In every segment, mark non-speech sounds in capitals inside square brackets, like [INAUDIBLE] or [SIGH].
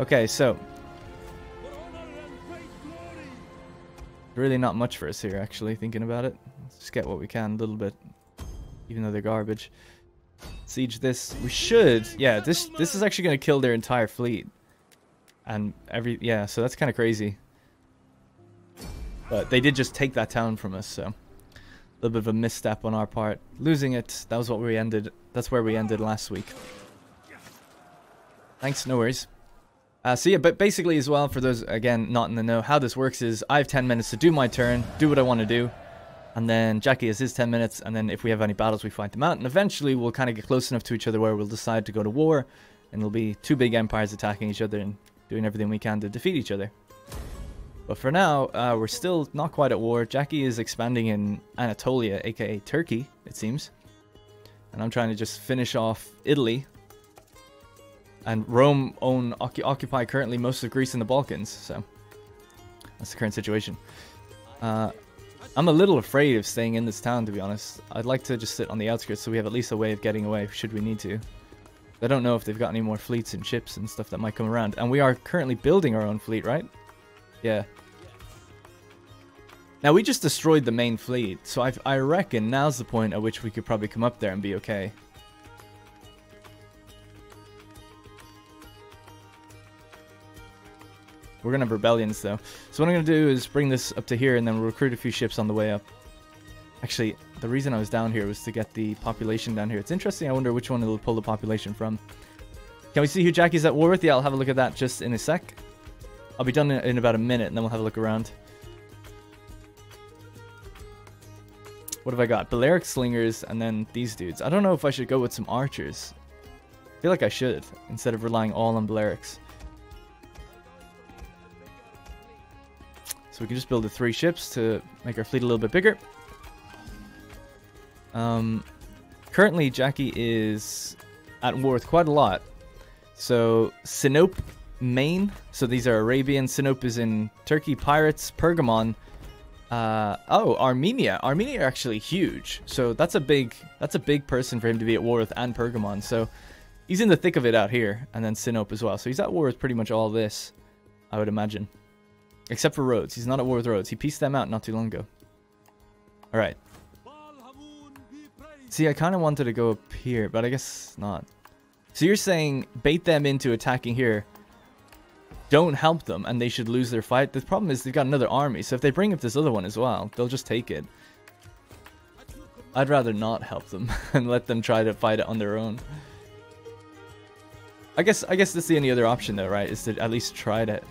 Okay, so really not much for us here, actually, thinking about it. Let's just get what we can, a little bit, even though they're garbage. Siege this. We should. Yeah, this this is actually going to kill their entire fleet. And every... Yeah, so that's kind of crazy. But they did just take that town from us, so... A little bit of a misstep on our part. Losing it, that was what we ended... That's where we ended last week. Thanks, no worries. Uh, so yeah, but basically as well, for those, again, not in the know, how this works is I have 10 minutes to do my turn, do what I want to do, and then Jackie has his 10 minutes, and then if we have any battles, we fight them out, and eventually we'll kind of get close enough to each other where we'll decide to go to war, and it'll be two big empires attacking each other and doing everything we can to defeat each other. But for now, uh, we're still not quite at war. Jackie is expanding in Anatolia, aka Turkey, it seems. And I'm trying to just finish off Italy, and Rome own occupy currently most of Greece and the Balkans, so that's the current situation. Uh, I'm a little afraid of staying in this town, to be honest. I'd like to just sit on the outskirts so we have at least a way of getting away should we need to. I don't know if they've got any more fleets and ships and stuff that might come around. And we are currently building our own fleet, right? Yeah. Now, we just destroyed the main fleet, so I've, I reckon now's the point at which we could probably come up there and be okay. We're going to have rebellions, though. So what I'm going to do is bring this up to here, and then we'll recruit a few ships on the way up. Actually, the reason I was down here was to get the population down here. It's interesting. I wonder which one it'll pull the population from. Can we see who Jackie's at war with? Yeah, I'll have a look at that just in a sec. I'll be done in, about a minute, and then we'll have a look around. What have I got? Balearic Slingers, and then these dudes. I don't know if I should go with some archers. I feel like I should, instead of relying all on Balearics. So we can just build the three ships to make our fleet a little bit bigger. Um, currently, Jackie is at war with quite a lot. So Sinope, Ma'in. So these are Arabian. Sinope is in Turkey. Pirates, Pergamon. Uh, oh, Armenia. Armenia are actually huge. So that's a big that's a big person for him to be at war with and Pergamon. So he's in the thick of it out here. And then Sinope as well. So he's at war with pretty much all this, I would imagine. Except for Rhodes. He's not at war with Rhodes. He pieced them out not too long ago. Alright. See, I kind of wanted to go up here, but I guess not. So you're saying bait them into attacking here. Don't help them, and they should lose their fight. The problem is they've got another army, so if they bring up this other one as well, they'll just take it. I'd rather not help them [LAUGHS] and let them try to fight it on their own. I guess I guess that's the only other option though, right? Is to at least try to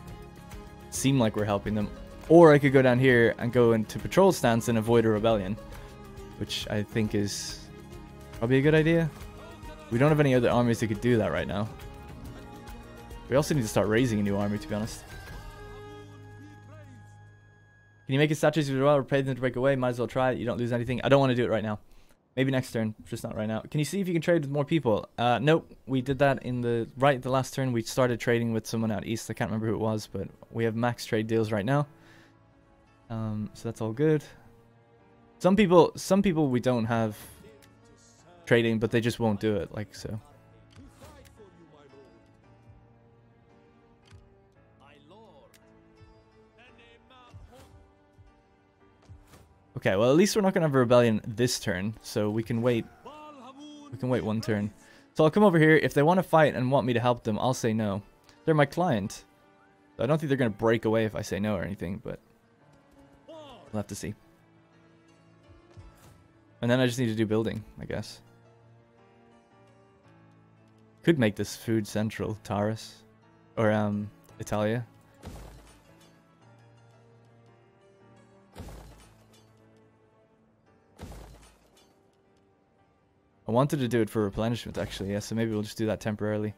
seem like we're helping them. Or I could go down here and go into patrol stance and avoid a rebellion. Which I think is probably a good idea. We don't have any other armies that could do that right now. We also need to start raising a new army, to be honest. Can you make it statues as well or pay them to break away? Might as well try it. You don't lose anything. I don't want to do it right now. Maybe next turn, just not right now. Can you see if you can trade with more people? Uh, nope. We did that in the right the last turn. We started trading with someone out east. I can't remember who it was, but we have max trade deals right now. Um, so that's all good. Some people, some people we don't have trading, but they just won't do it. Like so. Okay, well at least we're not gonna have a rebellion this turn, so we can wait. We can wait one turn. So I'll come over here. If they want to fight and want me to help them, I'll say no. They're my client. I don't think they're gonna break away if I say no or anything, but we'll have to see. And then I just need to do building, I guess. Could make this food central, Taras. Or, um, Italia. I wanted to do it for replenishment, actually, yeah, so maybe we'll just do that temporarily.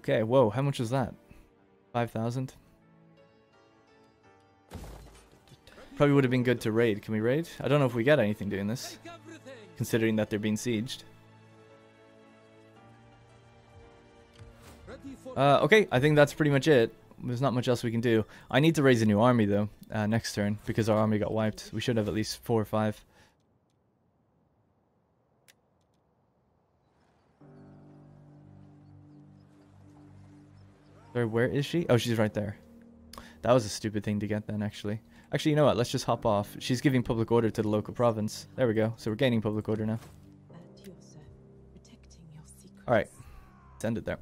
Okay, whoa, how much was that? 5,000? Probably would have been good to raid. Can we raid? I don't know if we get anything doing this, considering that they're being sieged. Uh, okay, I think that's pretty much it there's not much else we can do. I need to raise a new army, though, uh, next turn, because our army got wiped. We should have at least four or five. Sorry, where is she? Oh, she's right there. That was a stupid thing to get then, actually. Actually, you know what? Let's just hop off. She's giving public order to the local province. There we go. So we're gaining public order now. All right. Let's end it there.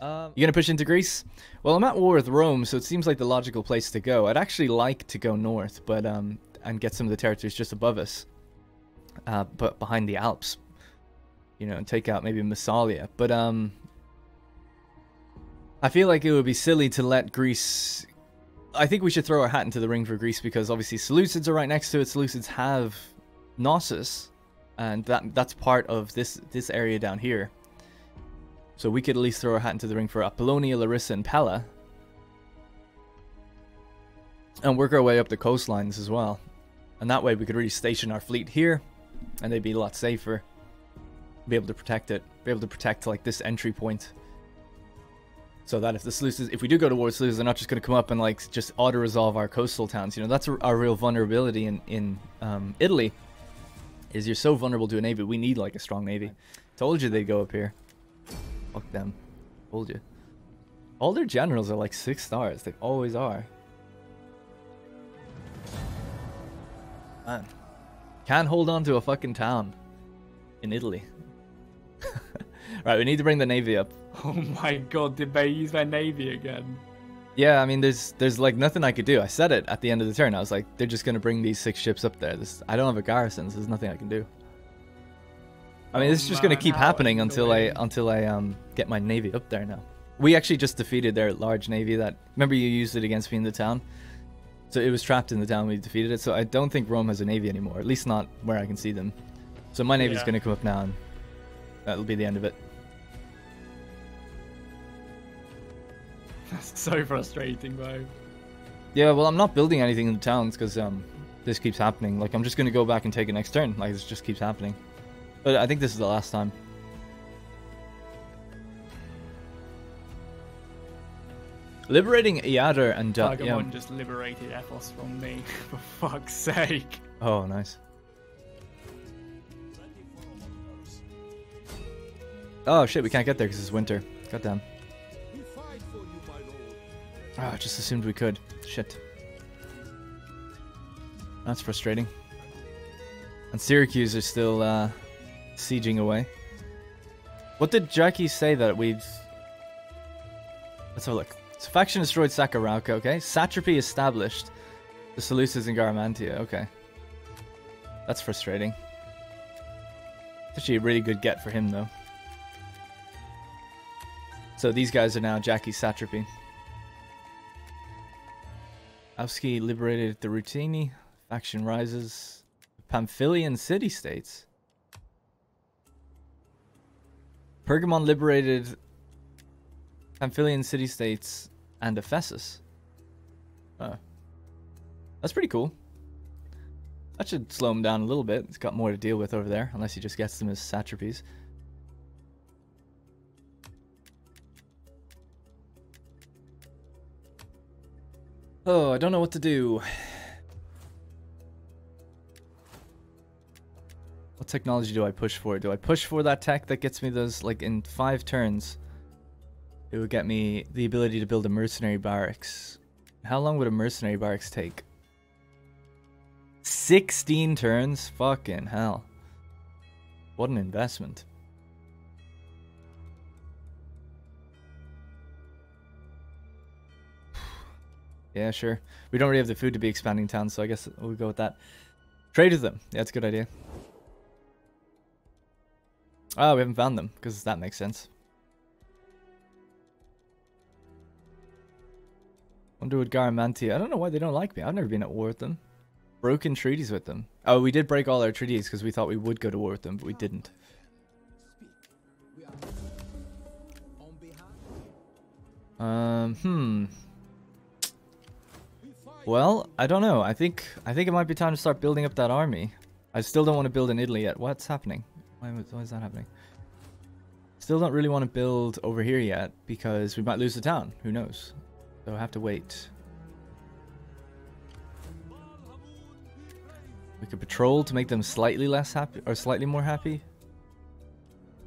Um, you gonna push into Greece? Well, I'm at war with Rome, so it seems like the logical place to go. I'd actually like to go north, but um, and get some of the territories just above us, uh, but behind the Alps, you know, and take out maybe Massalia. But um, I feel like it would be silly to let Greece. I think we should throw our hat into the ring for Greece because obviously Seleucids are right next to it. Seleucids have Knossos, and that that's part of this this area down here. So we could at least throw our hat into the ring for Apollonia, Larissa, and Pella. And work our way up the coastlines as well. And that way we could really station our fleet here. And they'd be a lot safer. Be able to protect it. Be able to protect like this entry point. So that if the Seleucids, if we do go to war with Seleucids, they're not just going to come up and like just auto-resolve our coastal towns. You know, that's our real vulnerability in, in um, Italy. Is you're so vulnerable to a navy. We need like a strong navy. Told you they'd go up here. Fuck them. Told you. All their generals are like six stars. They always are. Man. Can't hold on to a fucking town. In Italy. [LAUGHS] right, we need to bring the navy up. [LAUGHS] Oh my god, did they use their navy again? Yeah, I mean, there's there's like nothing I could do. I said it at the end of the turn. I was like, they're just gonna bring these six ships up there. This I don't have a garrison, so there's nothing I can do. I mean, this is just gonna keep happening until I until I um get my navy up there now. We actually just defeated their large navy. That remember you used it against me in the town, so it was trapped in the town. We defeated it. So I don't think Rome has a navy anymore. At least not where I can see them. So my navy's yeah. gonna come up now, and that'll be the end of it. [LAUGHS] That's so frustrating, though. Yeah, well, I'm not building anything in the towns because um, this keeps happening. Like, I'm just gonna go back and take it next turn. Like, this just keeps happening. But I think this is the last time. Liberating Iadar and uh, yeah. just liberated Ethos from me, [LAUGHS] for fuck's sake. Oh, nice. Oh shit, we can't get there because it's winter. Goddamn. Ah, oh, just assumed we could. Shit. That's frustrating. And Syracuse are still uh, sieging away. What did Jackie say that we've... Let's have a look. So faction destroyed Sakarauka, okay. Satrapy established. The Seleucids in Garamantia, okay. That's frustrating. It's Actually a really good get for him, though. So these guys are now Jackie's Satrapy. Avsky liberated the Ruteni. Faction rises. Pamphylian city-states. Pergamon liberated Pamphylian city-states and Ephesus. Oh. That's pretty cool. That should slow him down a little bit. He's got more to deal with over there, unless he just gets them as satrapies. Oh, I don't know what to do. What technology do I push for? Do I push for that tech that gets me those, like, in five turns? It would get me the ability to build a mercenary barracks. How long would a mercenary barracks take? 16 turns? Fucking hell. What an investment. [SIGHS] Yeah, sure. We don't really have the food to be expanding towns, so I guess we'll go with that. Trade with them. Yeah, that's a good idea. Oh, we haven't found them, because that makes sense. Wonder what Garamantia. I don't know why they don't like me. I've never been at war with them. Broken treaties with them. Oh, we did break all our treaties because we thought we would go to war with them, but we didn't. Um, hmm. Well, I don't know. I think I think it might be time to start building up that army. I still don't want to build in Italy yet. What's happening? Why, why is that happening? Still don't really want to build over here yet because we might lose the town. Who knows? So I have to wait. We could patrol to make them slightly less happy or slightly more happy.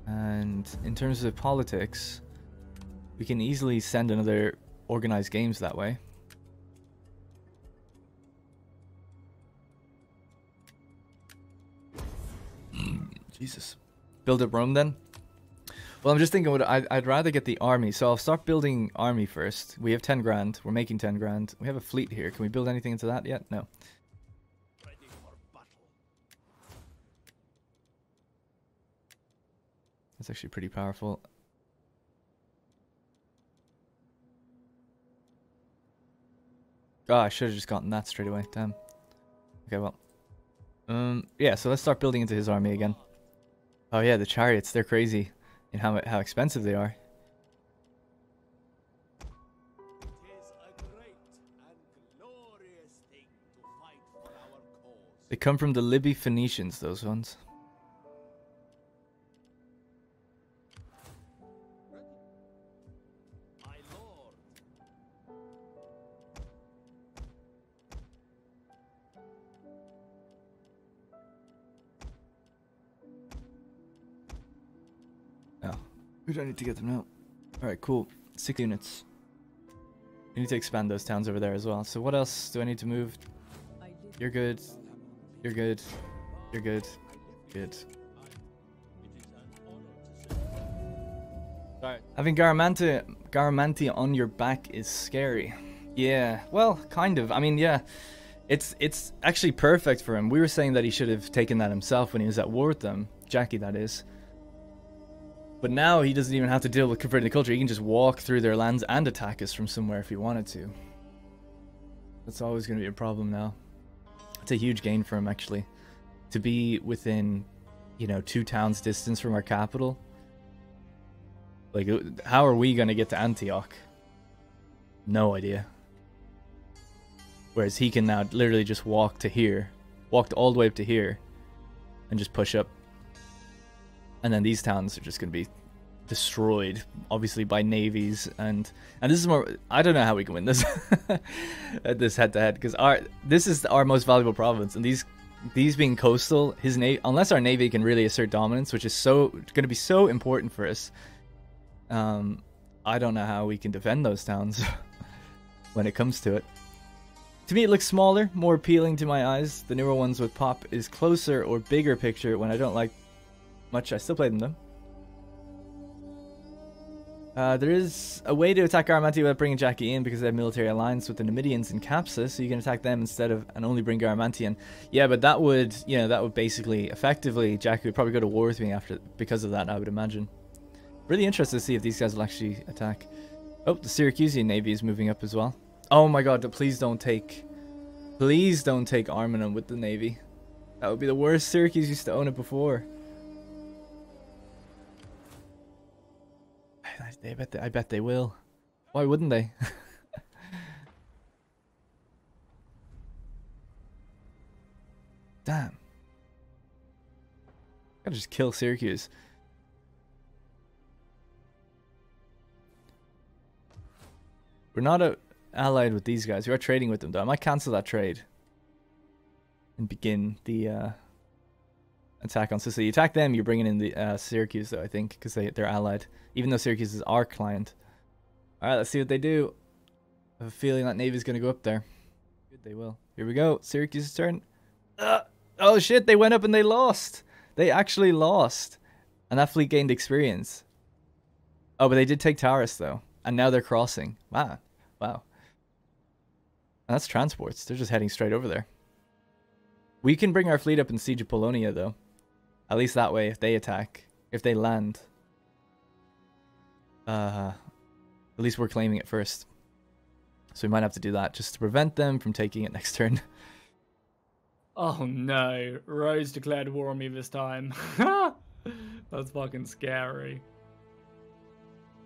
And And in terms of politics, we can easily send another organized games that way. Jesus. Build up Rome then? Well, I'm just thinking, I'd, I'd rather get the army. So I'll start building army first. We have 10 grand. We're making 10 grand. We have a fleet here. Can we build anything into that yet? No. That's actually pretty powerful. Oh, I should have just gotten that straight away. Damn. Okay, well. Um, yeah, so let's start building into his army again. Oh yeah, the chariots, they're crazy in how, how expensive they are. They come from the Libyphoenicians, those ones. We don't need to get them out. Alright, cool. Six units. We need to expand those towns over there as well. So what else do I need to move? You're good. You're good. You're good. Good. Sorry. Having Garamanti, Garamanti on your back is scary. Yeah, well, kind of. I mean, yeah. It's it's actually perfect for him. We were saying that he should have taken that himself when he was at war with them. Jackie, that is. But now he doesn't even have to deal with converting the culture. He can just walk through their lands and attack us from somewhere if he wanted to. That's always going to be a problem now. It's a huge gain for him, actually. To be within, you know, two towns distance from our capital. Like, uh, how are we going to get to Antioch? No idea. Whereas he can now literally just walk to here. Walked all the way up to here. And just push up and then these towns are just going to be destroyed obviously by navies. And and this is more i don't know how we can win this [LAUGHS] this head to head because our this is our most valuable province. And these these being coastal his navy unless our navy can really assert dominance which is so going to be so important for us um i don't know how we can defend those towns [LAUGHS] when it comes to it. To me it looks smaller more appealing to my eyes. The newer ones with pop is closer or bigger picture when i don't like much. I still play them though. Uh, there is a way to attack Garamanti without bringing Jackie in because they have military alliance with the Numidians in Capsa, so you can attack them instead of and only bring Garamanti in. Yeah, but that would, you know, that would basically, effectively, Jackie would probably go to war with me after because of that, I would imagine. Really interested to see if these guys will actually attack. Oh, the Syracusan navy is moving up as well. Oh my god, please don't take, please don't take Ariminum with the navy. That would be the worst. Syracuse used to own it before. I bet they, I bet they will. Why wouldn't they? [LAUGHS] Damn. Gotta just kill Syracuse. We're not a, allied with these guys. We are trading with them though. I might cancel that trade. And begin the uh, attack on Sicily. You attack them, you're bringing in the uh, Syracuse though, I think, because they, they're allied. Even though Syracuse is our client. Alright, let's see what they do. I have a feeling that Navy's going to go up there. Good, they will. Here we go. Syracuse's turn. Uh, oh shit, they went up and they lost. They actually lost. And that fleet gained experience. Oh, but they did take Taras though. And now they're crossing. Wow. Wow. And that's transports. They're just heading straight over there. We can bring our fleet up and siege Polonia though. At least that way, if they attack, if they land, uh, at least we're claiming it first. So we might have to do that just to prevent them from taking it [LAUGHS] next turn. Oh no, Rhodes declared war on me this time. [LAUGHS] That's fucking scary.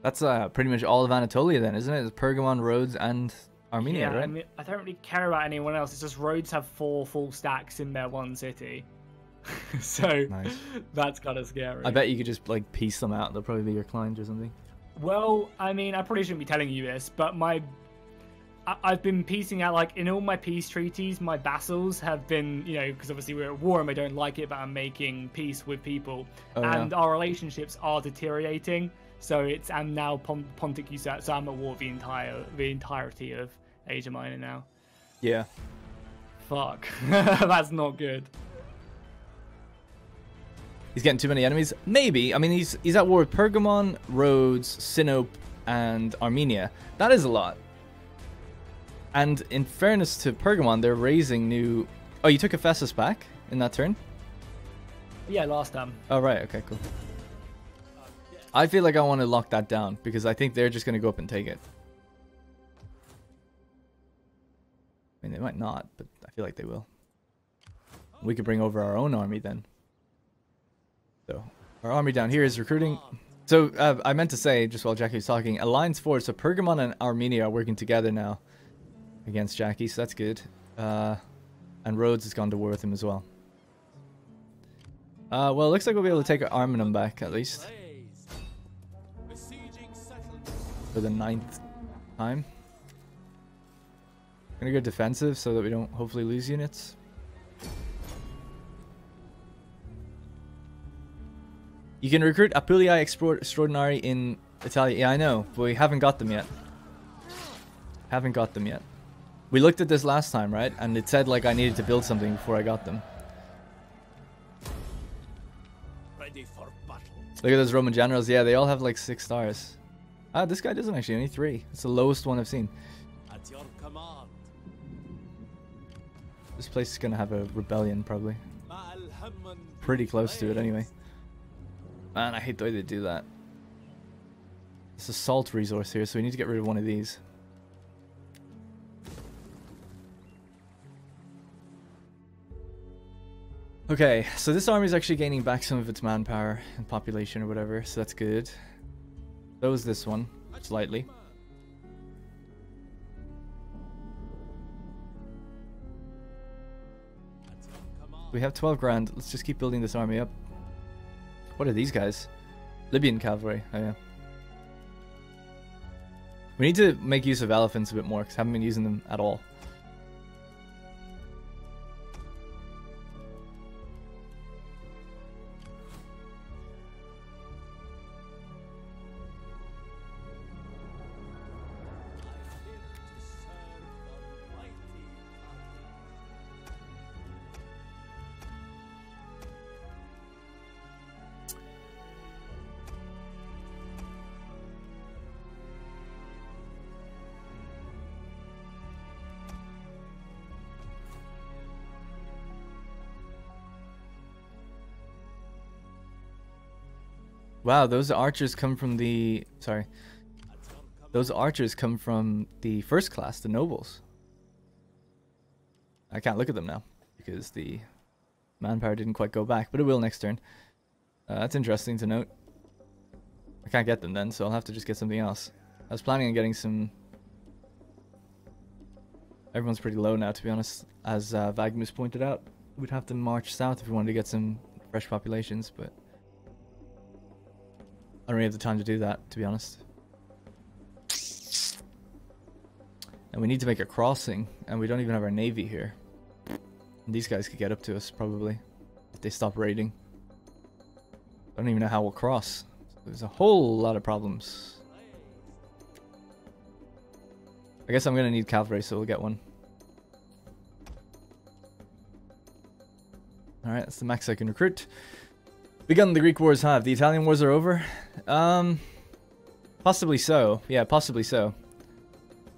That's uh, pretty much all of Anatolia then, isn't it? It's Pergamon, Rhodes, and Armenia, yeah, right? I, mean, I don't really care about anyone else. It's just Rhodes have four full stacks in their one city. [LAUGHS] so nice. that's kind of scary. I bet you could just like piece them out. They'll probably be your client or something. Well, I mean, I probably shouldn't be telling you this, but my I- have been piecing out like in all my peace treaties, my vassals have been, you know, because obviously we're at war and they don't like it, but I'm making peace with people, oh, and yeah. our relationships are deteriorating. So it's I'm now Pontic usurp, so I'm at war the entire the entirety of Asia Minor now. Yeah. Fuck, [LAUGHS] that's not good. He's getting too many enemies. Maybe. I mean, he's he's at war with Pergamon, Rhodes, Sinope, and Armenia. That is a lot. And in fairness to Pergamon, they're raising new. Oh, you took Ephesus back in that turn? Yeah, last time. Oh, right. Okay, cool. I feel like I want to lock that down because I think they're just going to go up and take it. I mean, they might not, but I feel like they will. We could bring over our own army then. So, our army down here is recruiting. So, uh, I meant to say, just while Jackie was talking, Alliance 4, so Pergamon and Armenia are working together now against Jackie, so that's good. Uh, and Rhodes has gone to war with him as well. Uh, well, it looks like we'll be able to take Ariminum back, at least. For the ninth time. Gonna go defensive so that we don't hopefully lose units. You can recruit Apulii Extraordinarii in Italia. Yeah, I know, but we haven't got them yet. Haven't got them yet. We looked at this last time, right? And it said like I needed to build something before I got them. Ready for battle. Look at those Roman generals. Yeah, they all have like six stars. Ah, this guy doesn't actually. Only three. It's the lowest one I've seen. At your command. This place is gonna have a rebellion probably. Pretty close to it anyway. Man, I hate the way they do that. It's a salt resource here, so we need to get rid of one of these. Okay, so this army is actually gaining back some of its manpower and population or whatever, so that's good. So is this one, slightly. We have 12 grand. Let's just keep building this army up. What are these guys? Libyan cavalry. Oh yeah. We need to make use of elephants a bit more because I haven't been using them at all. Wow, those archers come from the... Sorry. Those archers come from the first class, the nobles. I can't look at them now because the manpower didn't quite go back, but it will next turn. Uh, that's interesting to note. I can't get them then, so I'll have to just get something else. I was planning on getting some... Everyone's pretty low now, to be honest. As uh, Vagmus pointed out, we'd have to march south if we wanted to get some fresh populations, but... I don't really have the time to do that, to be honest. And we need to make a crossing, and we don't even have our navy here. And these guys could get up to us, probably, if they stop raiding. I don't even know how we'll cross. There's a whole lot of problems. I guess I'm gonna need cavalry, so we'll get one. Alright, that's the max I can recruit. Begun the Greek wars have. The Italian wars are over? Um, possibly so. Yeah, possibly so.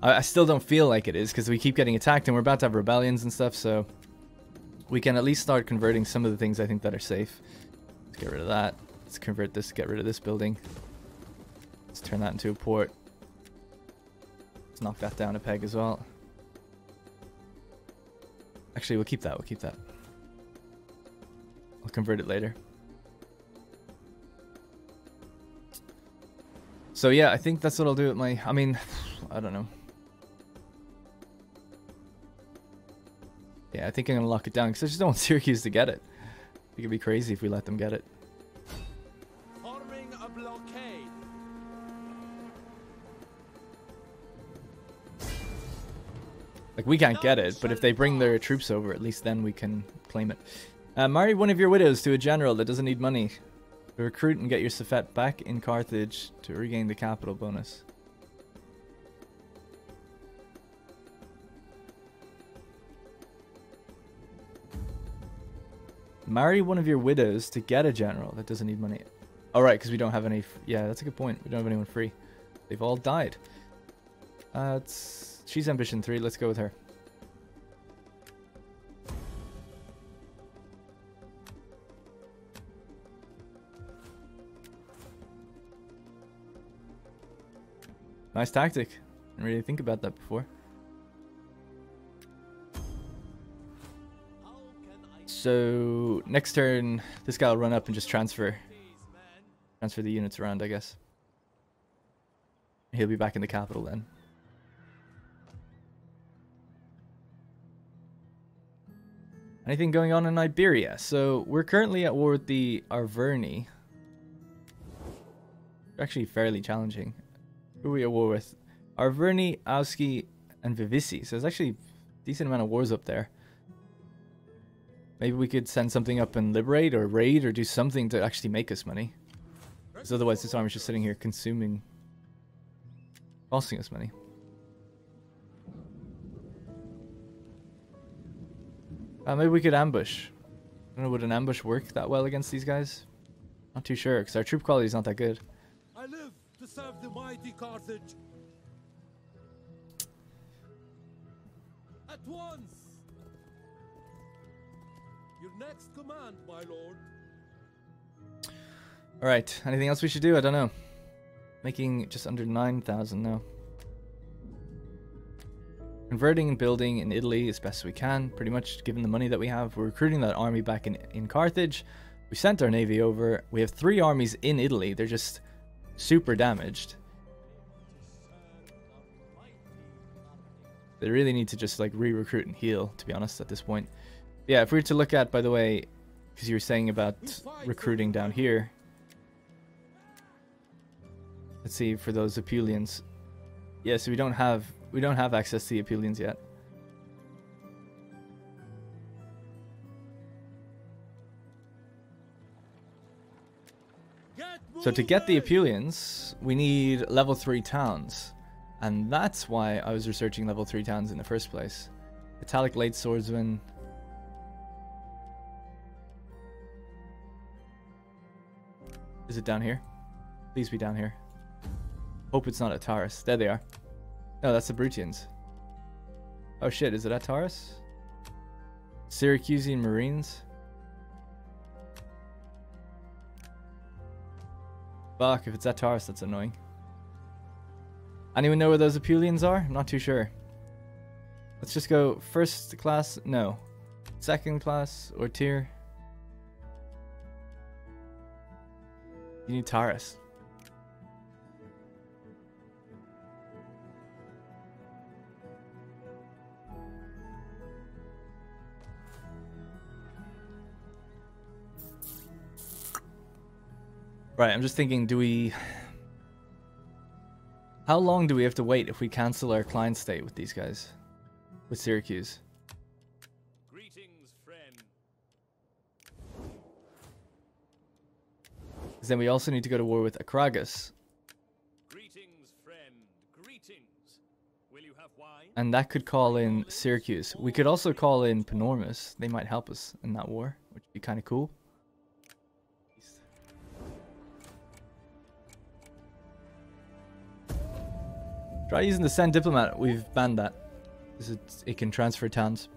I, I still don't feel like it is because we keep getting attacked and we're about to have rebellions and stuff, so we can at least start converting some of the things I think that are safe. Let's get rid of that. Let's convert this, get rid of this building. Let's turn that into a port. Let's knock that down a peg as well. Actually, we'll keep that, we'll keep that. I'll convert it later. So yeah, I think that's what I'll do with my... I mean, [SIGHS] I don't know. Yeah, I think I'm going to lock it down because I just don't [LAUGHS] want Syracuse to get it. It could be crazy if we let them get it. Like, we can't get it, but if they bring their troops over, at least then we can claim it. Uh, marry one of your widows to a general that doesn't need money. Recruit and get your Suffet back in Carthage to regain the capital bonus. Marry one of your widows to get a general that doesn't need money. All oh, because we don't have any. yeah, that's a good point. We don't have anyone free. They've all died. Uh, it's, she's ambition three. Let's go with her. Nice tactic. Didn't really think about that before. So next turn, this guy will run up and just transfer, transfer the units around, I guess. He'll be back in the capital then. Anything going on in Iberia? So we're currently at war with the Arverni. They're Actually fairly challenging. Who are we at war with? Arverni, Ausci, and Vivisi. So there's actually a decent amount of wars up there. Maybe we could send something up and liberate or raid or do something to actually make us money. Because otherwise this army's just sitting here consuming, costing us money. Uh, maybe we could ambush. I don't know, would an ambush work that well against these guys? Not too sure, because our troop quality is not that good. I live serve the mighty Carthage. At once! Your next command, my lord. Alright, anything else we should do? I don't know. Making just under 9,000 now. Converting and building in Italy as best we can, pretty much given the money that we have. We're recruiting that army back in, in Carthage. We sent our navy over. We have three armies in Italy. They're just super damaged. They really need to just like re-recruit and heal, to be honest, at this point. Yeah, if we were to look at, by the way, because you were saying about recruiting down here. Let's see for those Apulians. Yeah, so we don't have we don't have access to the Apulians yet. So to get the Apulians, we need level 3 towns. And that's why I was researching level 3 towns in the first place. Italic Late Swordsman. Is it down here? Please be down here. Hope it's not at Taras. There they are. No, that's the Brutians. Oh shit, is it at Taras? Syracusan Marines? Fuck, if it's at Taras, that's annoying. Anyone know where those Apulians are? I'm not too sure. Let's just go first class, no. Second class or tier. You need Taras. Right, I'm just thinking, do we... How long do we have to wait if we cancel our client state with these guys? With Syracuse? Greetings, friend. Because then we also need to go to war with Akragas. Greetings, friend. Greetings. Will you have wine? And that could call in Syracuse. We could also call in Panormus. They might help us in that war, which would be kind of cool. Try using the send diplomat. We've banned that. It, it can transfer towns.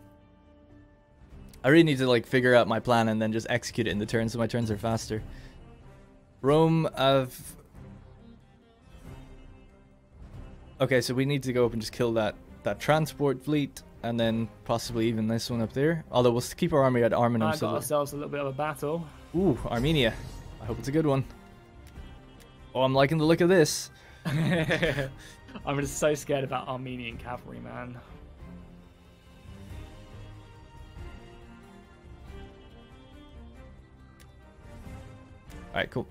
I really need to like figure out my plan and then just execute it in the turn so my turns are faster. Rome of... Okay, so we need to go up and just kill that, that transport fleet and then possibly even this one up there. Although we'll keep our army at Ariminum. I got so ourselves a little bit of a battle. Ooh, Armenia. I hope it's a good one. Oh, I'm liking the look of this. [LAUGHS] I'm just so scared about Armenian cavalry, man. Alright, cool.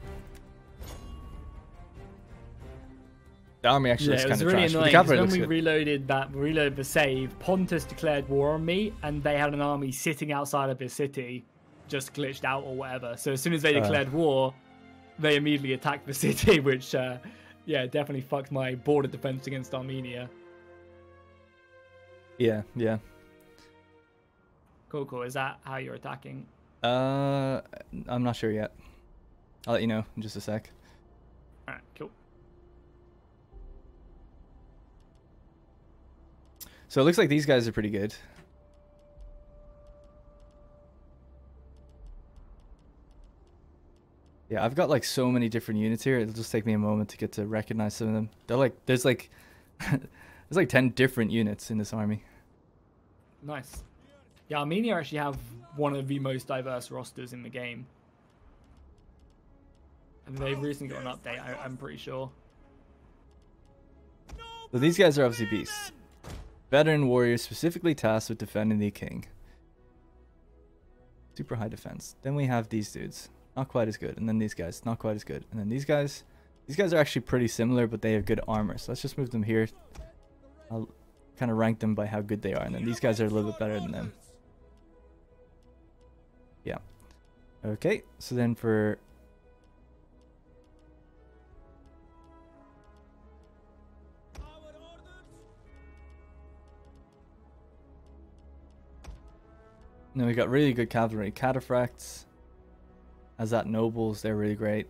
The army actually yeah, looks kind of really trash. annoying. the cavalry when we good. reloaded that, reloaded the save. Pontus declared war on me, and they had an army sitting outside of his city, just glitched out or whatever. So as soon as they Uh. declared war, they immediately attacked the [LAUGHS] city, which, uh, yeah, definitely fucked my border defense against Armenia. Yeah, yeah. Cool, cool. Is that how you're attacking? Uh, I'm not sure yet. I'll let you know in just a sec. All right, cool. So it looks like these guys are pretty good. Yeah, I've got like so many different units here. It'll just take me a moment to get to recognize some of them. They're like, there's like, [LAUGHS] there's like 10 different units in this army. Nice. Yeah, Armenia actually have one of the most diverse rosters in the game. And they've recently got an update, I, I'm pretty sure. So these guys are obviously beasts. Veteran warriors specifically tasked with defending the king. Super high defense. Then we have these dudes. Not quite as good. And then these guys. Not quite as good. And then these guys. These guys are actually pretty similar, but they have good armor. So let's just move them here. I'll kind of rank them by how good they are. And then these guys are a little bit better than them. Yeah. Okay. So then for No, we got really good cavalry. Cataphracts. Azat nobles, they're really great.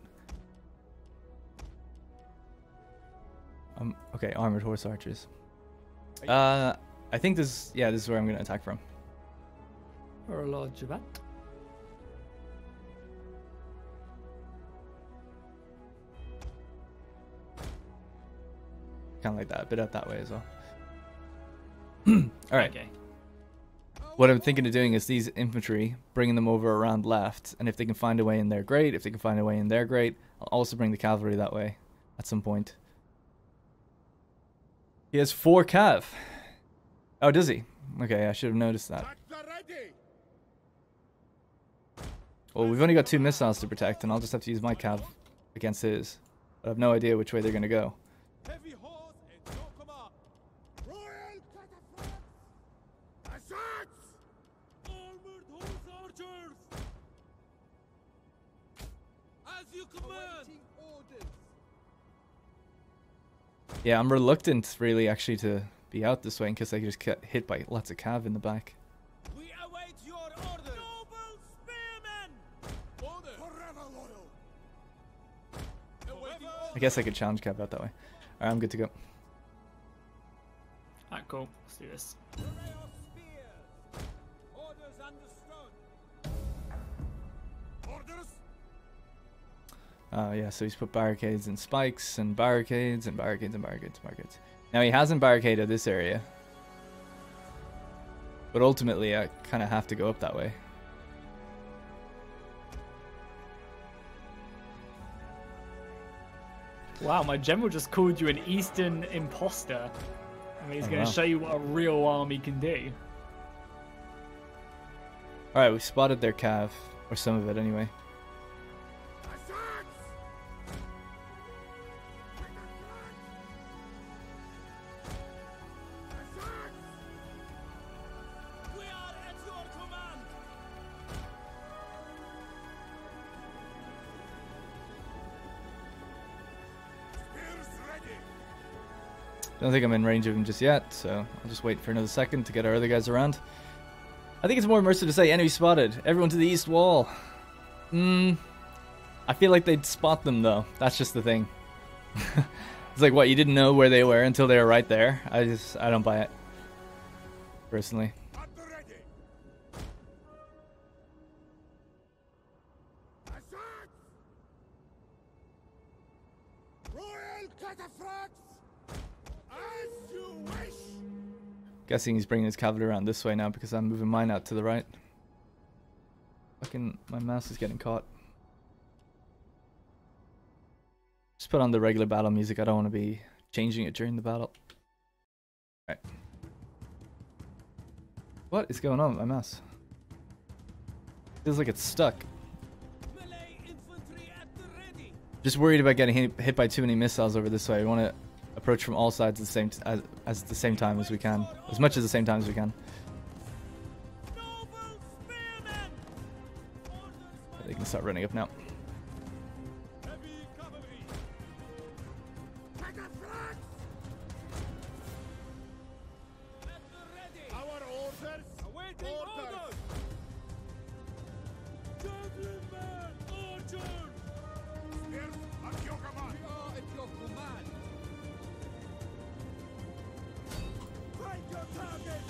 Um, okay, armored horse archers. Uh, I think this, yeah, this is where I'm gonna attack from. Or a lodge of that. Kind of like that, a bit up that way as well. [CLEARS THROAT] All right. Okay. What I'm thinking of doing is these infantry, bringing them over around left, and if they can find a way in there, great. If they can find a way in there, great. I'll also bring the cavalry that way at some point. He has four cav. Oh, does he? Okay, I should have noticed that. Well, we've only got two missiles to protect, and I'll just have to use my cav against his. I have no idea which way they're going to go. Yeah, I'm reluctant, really, actually, to be out this way in case I just get hit by lots of cav in the back. We await your order! Noble spearmen! Order! Forever loyal! Awaiting I guess I could challenge cav out that way. Alright, I'm good to go. Alright, cool. Let's do this. Uh, yeah, so he's put barricades and spikes and barricades and barricades and barricades and barricades. Now he hasn't barricaded this area. But ultimately, I kind of have to go up that way. Wow, my general just called you an Eastern imposter. I mean, he's Oh, going to show you what a real army can do. Alright, we spotted their cav. Or some of it, anyway. Don't think I'm in range of him just yet, so I'll just wait for another second to get our other guys around. I think it's more immersive to say enemy spotted. Everyone to the east wall. Hmm. I feel like they'd spot them though. That's just the thing. [LAUGHS] it's like what you didn't know where they were until they were right there. I just I don't buy it. Personally. Guessing he's bringing his cavalry around this way now because I'm moving mine out to the right. Fucking my mouse is getting caught. Just put on the regular battle music. I don't want to be changing it during the battle. Right. What is going on with my mouse? Feels like it's stuck. Just worried about getting hit, hit by too many missiles over this way. I want to approach from all sides at the same t- as, as the same time as we can, as much as the same time as we can. They can start running up now.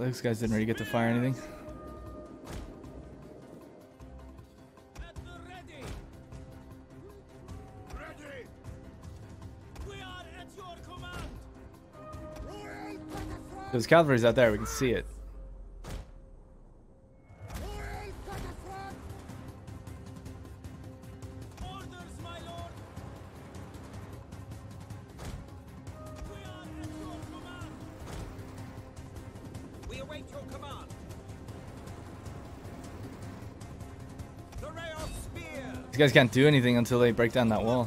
those guys didn't really get to fire anything. At the ready! Ready! We are at your command! Royal Cataphracts! Those cavalry's out there, we can see it. Guys can't do anything until they break down that wall.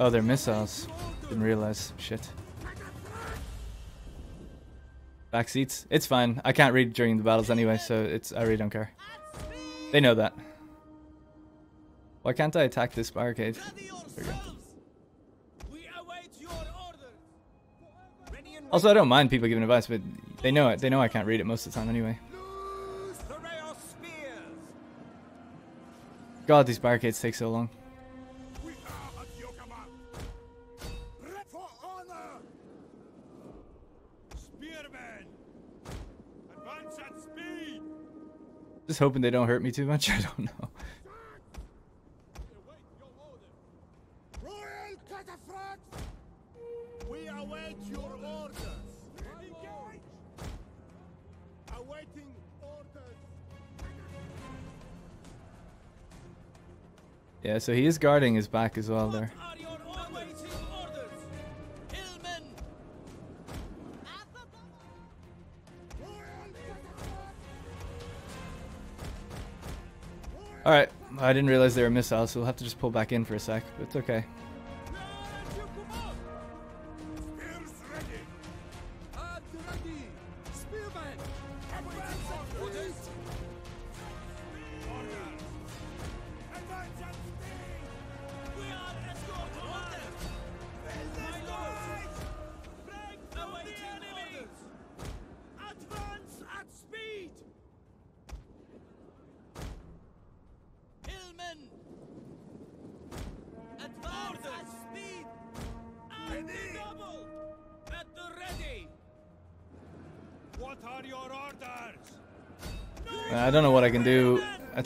Oh, they're missiles. Didn't realize. Shit. Back seats. It's fine. I can't read during the battles anyway, so it's I really don't care. They know that. Why can't I attack this barricade? Also, I don't mind people giving advice, but they know it. They know I can't read it most of the time anyway. God, these barricades take so long. Just hoping they don't hurt me too much. [LAUGHS] I don't know. Yeah, so he is guarding his back as well there. Alright, I didn't realize they were missiles, so we'll have to just pull back in for a sec, but it's okay.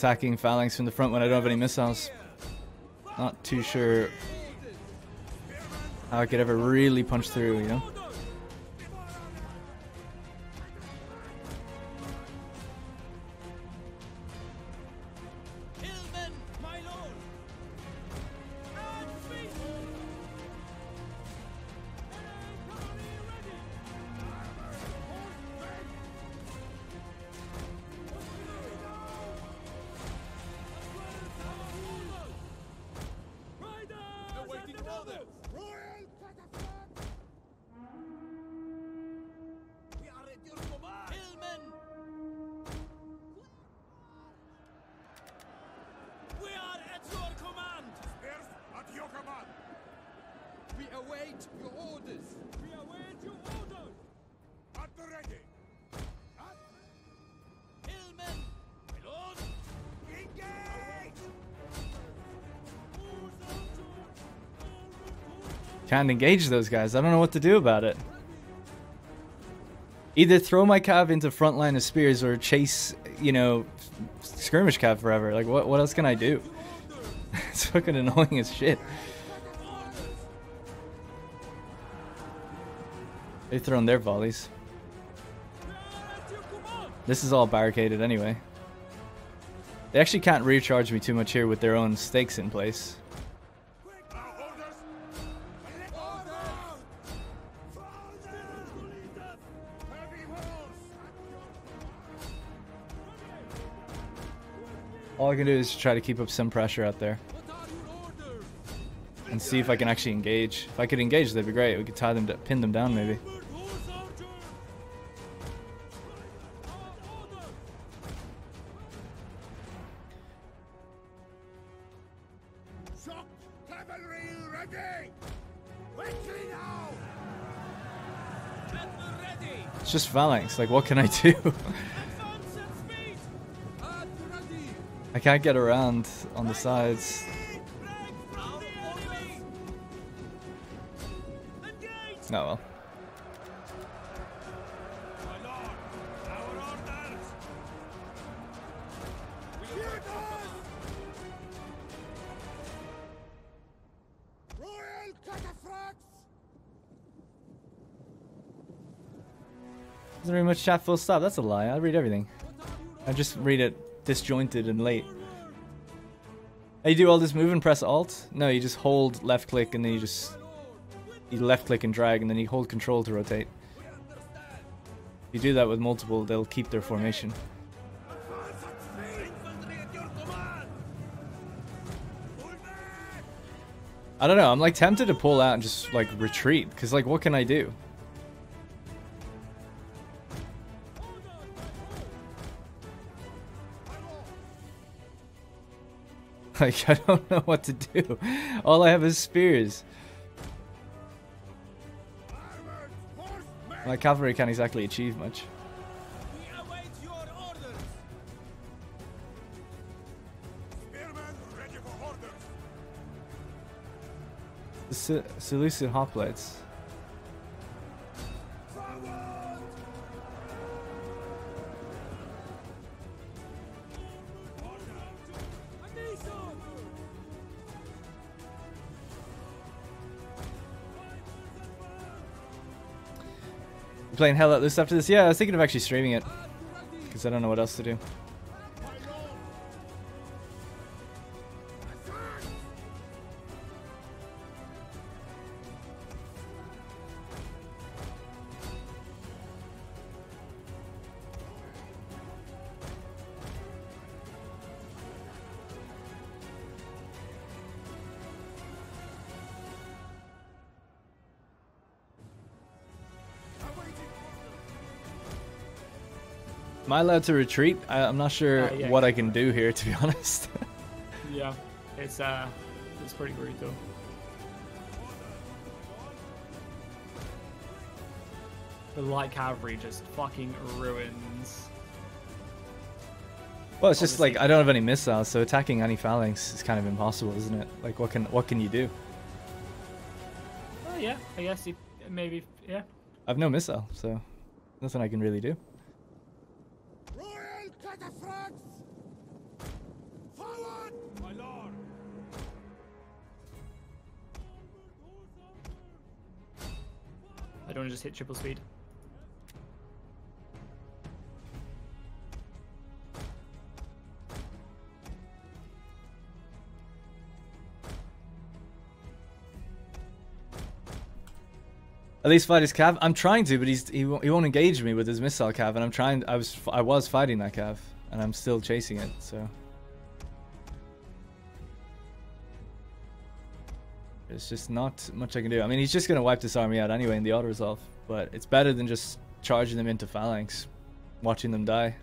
Attacking phalanx from the front when I don't have any missiles. Not too sure how I could ever really punch through, you know? Can't engage those guys. I don't know what to do about it. Either throw my cav into front line of spears or chase, you know, skirmish cav forever. Like, what, what else can I do? [LAUGHS] it's fucking annoying as shit. They've thrown their volleys. This is all barricaded anyway. They actually can't recharge me too much here with their own stakes in place. I can do is try to keep up some pressure out there. And see if I can actually engage. If I could engage, that'd be great. We could tie them, pin them down maybe. It's just phalanx. Like, what can I do? [LAUGHS] can't get around on the sides. No, well. Doesn't read much chat full stop. That's a lie. I read everything. I just read it disjointed and late. You do all this move and press alt? No, you just hold left click and then you just you left click and drag and then you hold control to rotate. If you do that with multiple, they'll keep their formation. I don't know. I'm like tempted to pull out and just like retreat because like what can I do? Like [LAUGHS] I don't know what to do. All I have is spears. My cavalry can't exactly achieve much. We await playing Hell Let Loose after this? Yeah, I was thinking of actually streaming it because I don't know what else to do. Allowed to retreat? I, I'm not sure Uh, yeah, what I can do here, [LAUGHS] to be honest. Yeah, it's uh, it's pretty great though. The light cavalry just fucking ruins. well, it's just like I don't have any missiles, so attacking any phalanx is kind of impossible, isn't it? Like, what can what can you do? Oh yeah, I guess you maybe yeah. I have no missile, so nothing I can really do. Just hit triple speed. At least fight his cav. I'm trying to, but he's he won't, he won't engage me with his missile cav, and I'm trying. I was I was fighting that cav, and I'm still chasing it. So there's just not much I can do. I mean, he's just gonna wipe this army out anyway in the auto resolve, but it's better than just charging them into phalanx, watching them die.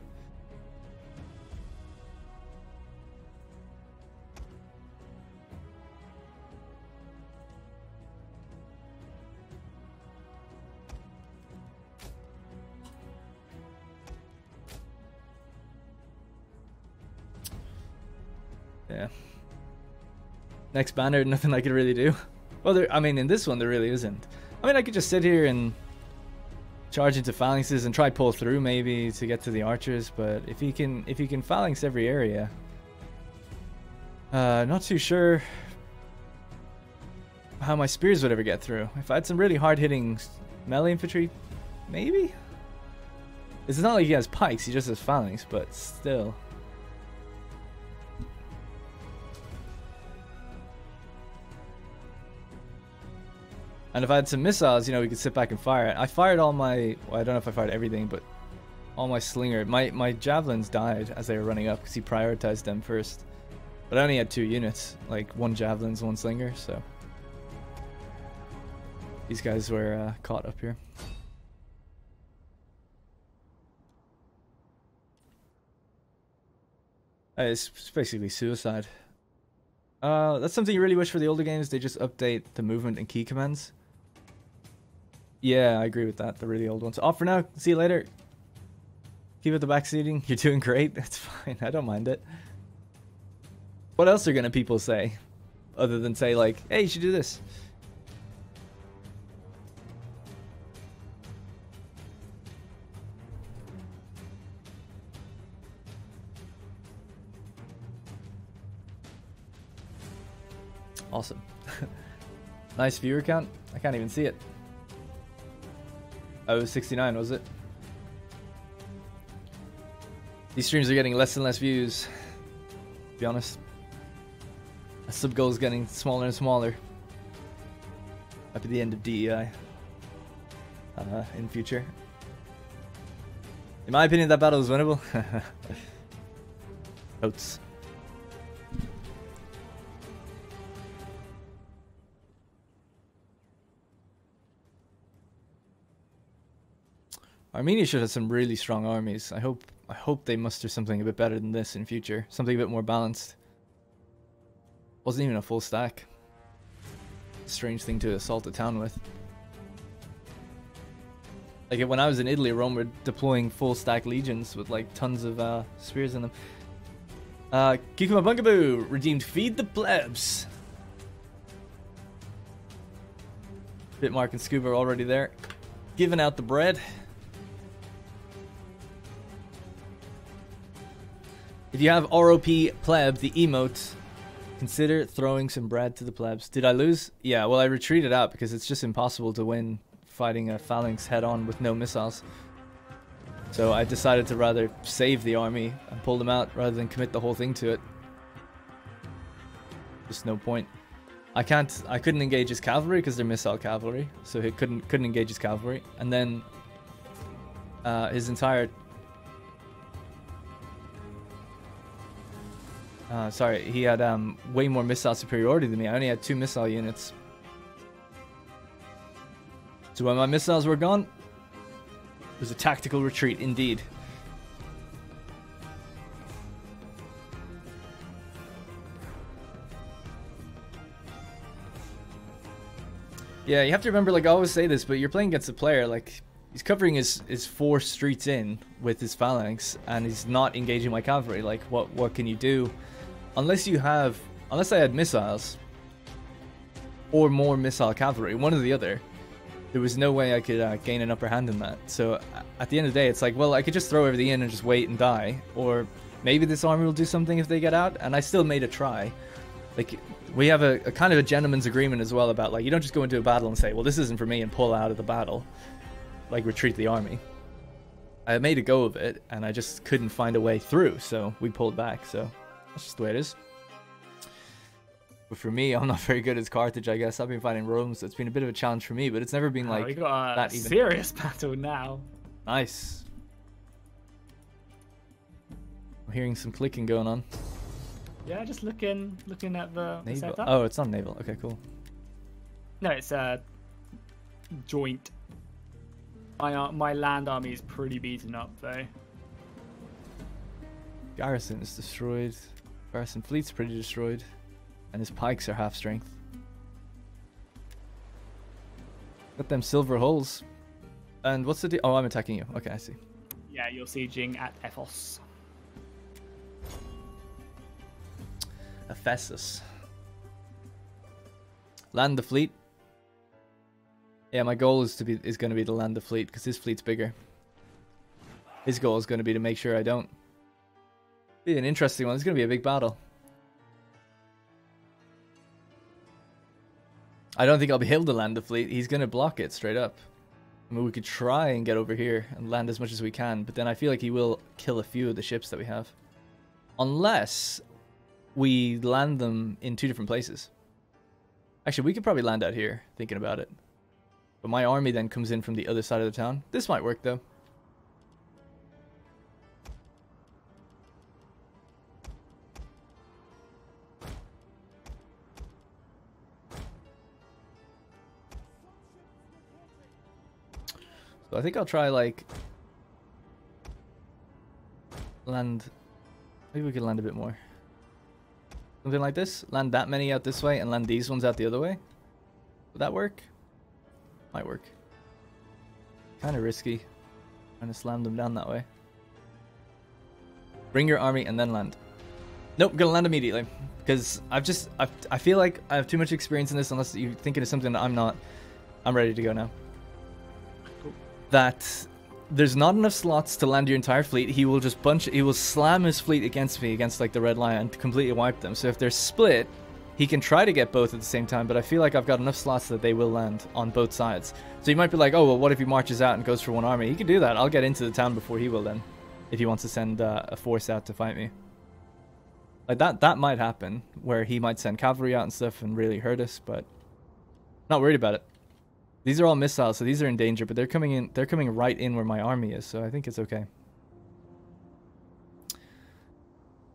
Yeah. Next banner, [LAUGHS] nothing I could really do. Well, there, I mean, in this one, there really isn't. I mean, I could just sit here and charge into phalanxes and try pull through maybe to get to the archers. But if he can, if he can phalanx every area, uh, not too sure how my spears would ever get through. If I had some really hard-hitting melee infantry, maybe. It's not like he has pikes; he just has phalanx, but still. And if I had some missiles, you know, we could sit back and fire it. I fired all my, well, I don't know if I fired everything, but all my slinger. My, my javelins died as they were running up because he prioritized them first. But I only had two units, like one javelins, one slinger, so. These guys were uh, caught up here. Uh, it's basically suicide. Uh, that's something you really wish for the older games. They just update the movement and key commands. Yeah, I agree with that. The really old ones. Off for now. See you later. Keep it the back seating. [LAUGHS] You're doing great. That's fine. I don't mind it. What else are gonna people say? Other than say like, hey, you should do this. Awesome. [LAUGHS] nice viewer count. I can't even see it. Oh, 69, was it? These streams are getting less and less views. To be honest. A sub goal is getting smaller and smaller. Up at the end of DEI. Uh, in future. In my opinion, that battle is winnable. [LAUGHS] Oats. Armenia should have some really strong armies. I hope I hope they muster something a bit better than this in future. Something a bit more balanced. Wasn't even a full stack. Strange thing to assault a town with. Like when I was in Italy, Rome were deploying full stack legions with like tons of uh, spears in them. Uh, Kikuma Bungaboo redeemed Feed the Plebs. Bitmark and Scuba are already there. Giving out the bread. If you have ROP pleb, the emote, consider throwing some bread to the plebs. Did I lose? Yeah, well I retreated out because it's just impossible to win fighting a phalanx head on with no missiles. So I decided to rather save the army and pull them out rather than commit the whole thing to it. Just no point. I can't I couldn't engage his cavalry because they're missile cavalry, so he couldn't couldn't engage his cavalry. And then uh, his entire Uh, sorry, he had um, way more missile superiority than me. I only had two missile units. So when my missiles were gone, it was a tactical retreat indeed. Yeah, you have to remember, like I always say this, but you're playing against a player, like, he's covering his, his four streets in with his phalanx, and he's not engaging my cavalry. Like, what, what can you do? Unless you have, unless I had missiles or more missile cavalry, one or the other, there was no way I could uh, gain an upper hand in that. So at the end of the day, it's like, well, I could just throw everything in and just wait and die, or maybe this army will do something if they get out. And I still made a try. Like we have a, a kind of a gentleman's agreement as well about like you don't just go into a battle and say, well, this isn't for me, and pull out of the battle, like retreat the army. I made a go of it, and I just couldn't find a way through, so we pulled back. So that's just the way it is. But for me, I'm not [LAUGHS] very good as Carthage, I guess. I've been fighting Rome, so it's been a bit of a challenge for me, but it's never been like oh, we got a that even. serious [LAUGHS] battle now. Nice. I'm hearing some clicking going on. Yeah, just looking looking at the, the setup. Oh, it's not naval. Okay, cool. No, it's a uh, joint. My uh, my land army is pretty beaten up though. Garrison is destroyed. Garrison fleet's pretty destroyed. And his pikes are half strength. Got them silver hulls. And what's the deal? Oh, I'm attacking you. Okay, I see. Yeah, you're sieging at Ephesus. Ephesus. Land the fleet. Yeah, my goal is to be is going to be to land the fleet because his fleet's bigger. His goal is going to be to make sure I don't. Be an interesting one. It's going to be a big battle. I don't think I'll be able to land the fleet. He's going to block it straight up. I mean, we could try and get over here and land as much as we can, but then I feel like he will kill a few of the ships that we have. Unless we land them in two different places. Actually, we could probably land out here, thinking about it. But my army then comes in from the other side of the town. This might work, though. I think I'll try, like... Land... Maybe we can land a bit more. Something like this. Land that many out this way and land these ones out the other way. Would that work? Might work. Kind of risky. Trying to slam them down that way. Bring your army and then land. Nope, gonna land immediately. Because I've just, I've, I feel like I have too much experience in this unless you're thinking of something that I'm not. I'm ready to go now. That there's not enough slots to land your entire fleet. He will just bunch, he will slam his fleet against me, against like the red lion, completely wipe them. So if they're split, he can try to get both at the same time, but I feel like I've got enough slots that they will land on both sides. So you might be like, oh, well, what if he marches out and goes for one army? He can do that. I'll get into the town before he will then, if he wants to send uh, a force out to fight me. Like that, that might happen, where he might send cavalry out and stuff and really hurt us, but not worried about it. These are all missiles, so these are in danger, but they're coming in they're coming right in where my army is, so I think it's okay.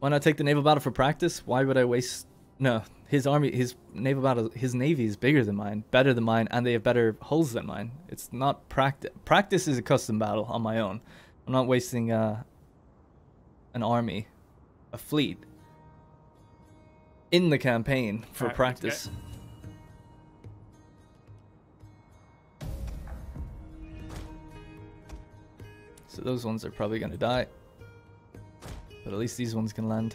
Why not take the naval battle for practice? Why would I waste no, his army his naval battle his navy is bigger than mine, better than mine, and they have better hulls than mine. It's not practice practice is a custom battle on my own. I'm not wasting uh an army, a fleet in the campaign for Alright, practice. So those ones are probably going to die. But at least these ones can land.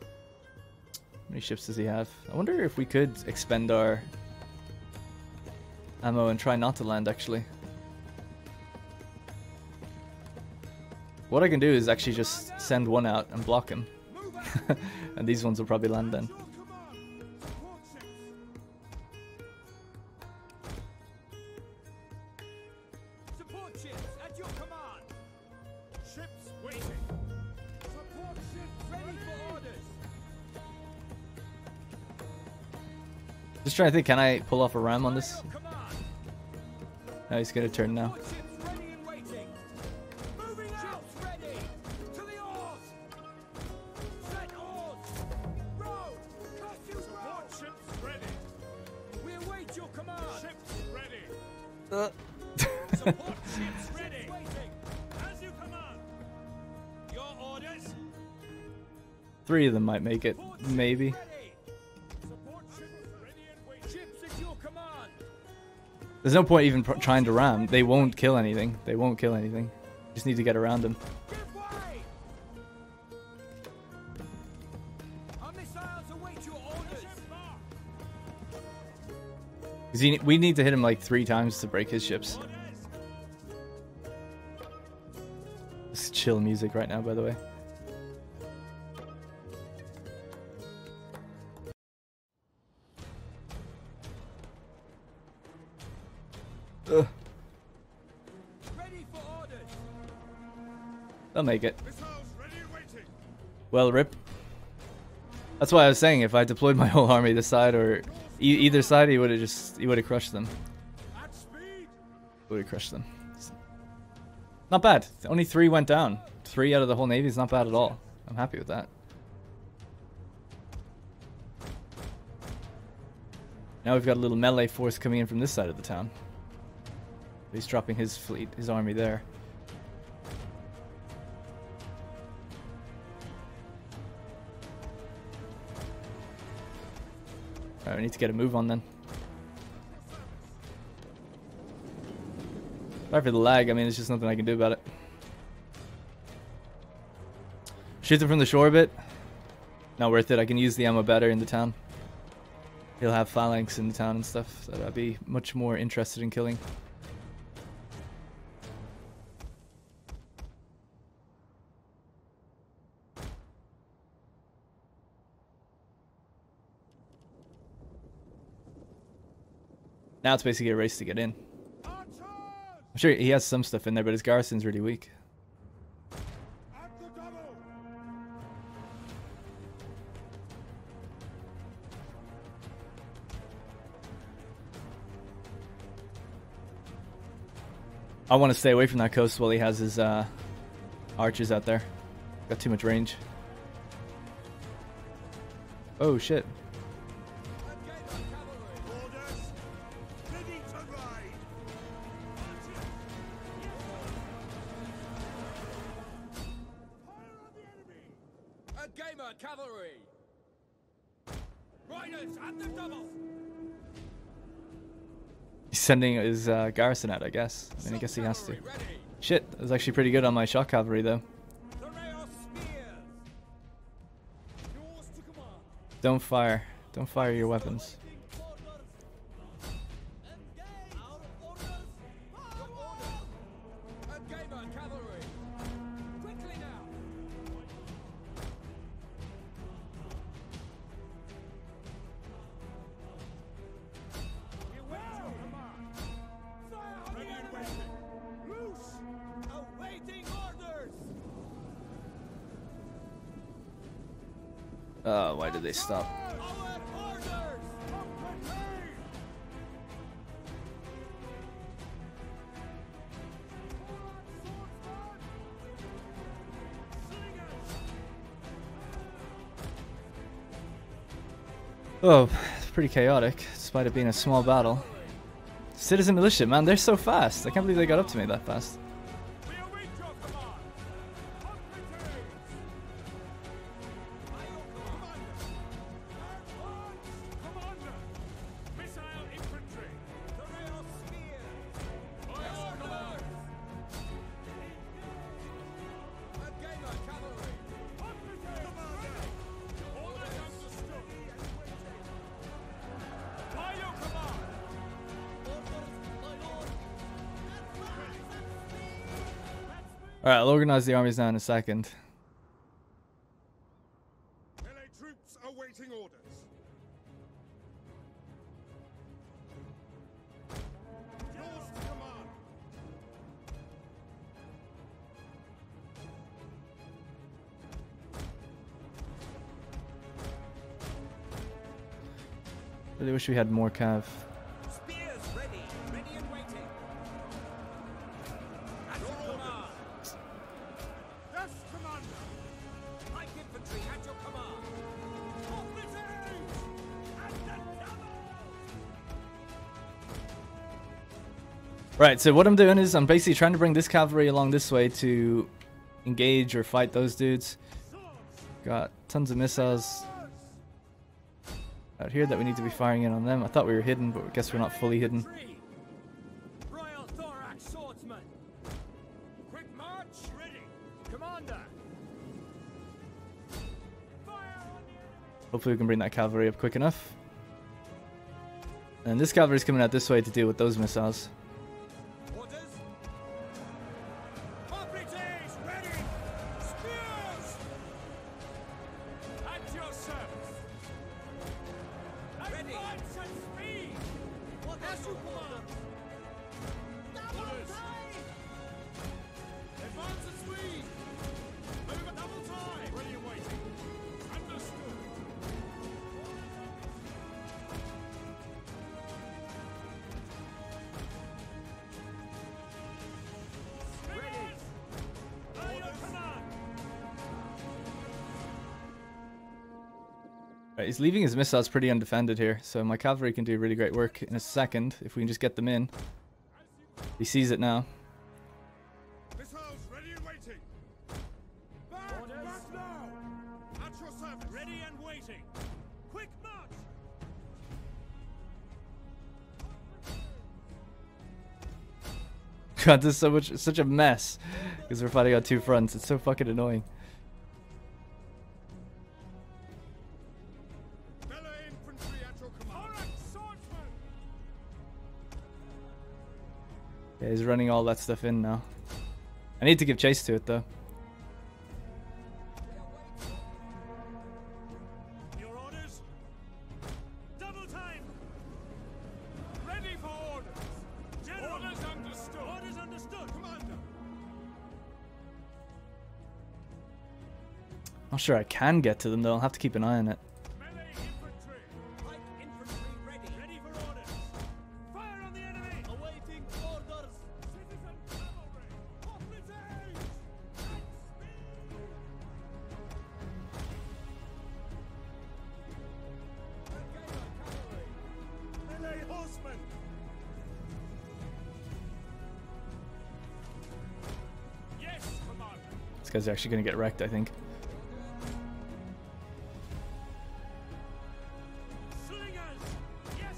How many ships does he have? I wonder if we could expend our ammo and try not to land actually. What I can do is actually just send one out and block him. [LAUGHS] and these ones will probably land then. Trying to think, can I pull off a ram on this? Your command. No, he's gonna turn now. Ships ready and waiting. Moving out. ready. There's no point even trying to ram. They won't kill anything. They won't kill anything. Just need to get around them. He, we need to hit him like three times to break his ships. This is chill music right now, by the way. They'll make it. Well, rip. That's why I was saying if I deployed my [LAUGHS] whole army this side or e either side, he would have just he would have crushed them. Would have crushed them. Not bad. Only three went down. Three out of the whole navy is not bad at all. I'm happy with that. Now we've got a little melee force coming in from this side of the town. He's dropping his fleet, his army there. Alright, we need to get a move on then. Sorry for the lag, I mean, it's just nothing I can do about it. Shoot them from the shore a bit. not worth it. I can use the ammo better in the town. He'll have phalanx in the town and stuff that I'd be much more interested in killing. Now it's basically a race to get in. I'm sure he has some stuff in there, but his garrison's really weak. I want to stay away from that coast while he has his uh, archers out there. Got too much range. Oh shit. Sending his uh, garrison out, I guess. I mean, I guess he has to. Shit, that was actually pretty good on my shock cavalry, though. Don't fire. Don't fire your weapons. Oh, why did they stop? Oh, it's pretty chaotic, despite it being a small battle. Citizen militia, man, they're so fast. I can't believe they got up to me that fast. Organize the armies now in a second. LA troops awaiting orders. Yours to command. Really wish we had more cav. Right, so what I'm doing is I'm basically trying to bring this cavalry along this way to engage or fight those dudes. Got tons of missiles out here that we need to be firing in on them. I thought we were hidden, but I guess we're not fully hidden. Hopefully we can bring that cavalry up quick enough. And this cavalry is coming out this way to deal with those missiles. As Right, he's leaving his missiles pretty undefended here, so my cavalry can do really great work in a second if we can just get them in. He sees it now. Missiles ready and waiting. Back, back now. At your service. Ready and waiting. Quick march. God, this is so much, such a mess because we're fighting on two fronts. It's so fucking annoying. He's running all that stuff in now. I need to give chase to it though. Your orders? Double time! Ready for orders! General! Orders understood! Orders understood! Commander! Not sure I can get to them though. I'll have to keep an eye on it. Guy's actually gonna get wrecked, I think. Slingers! Yes,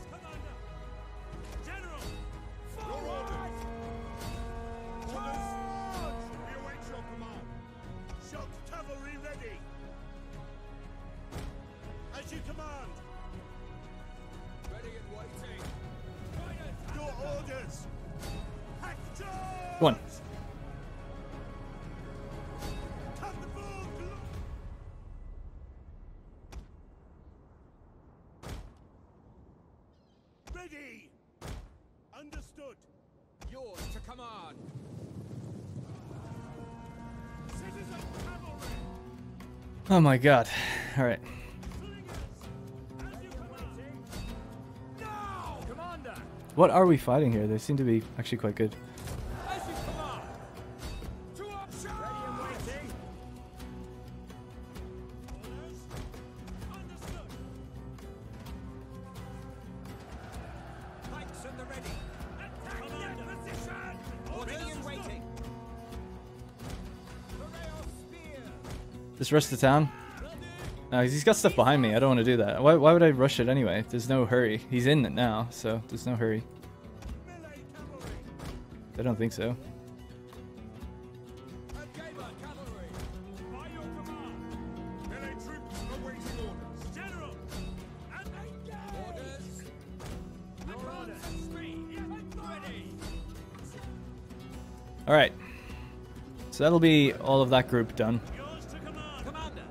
Oh my god. Alright. Slingers! As you command! Now! Commander! What are we fighting here? They seem to be actually quite good. Rush the town? No, he's got stuff behind me. I don't want to do that. Why, why would I rush it anyway? There's no hurry. He's in it now, so there's no hurry. I don't think so. Alright. So that'll be all of that group done. Yours to command! Commander!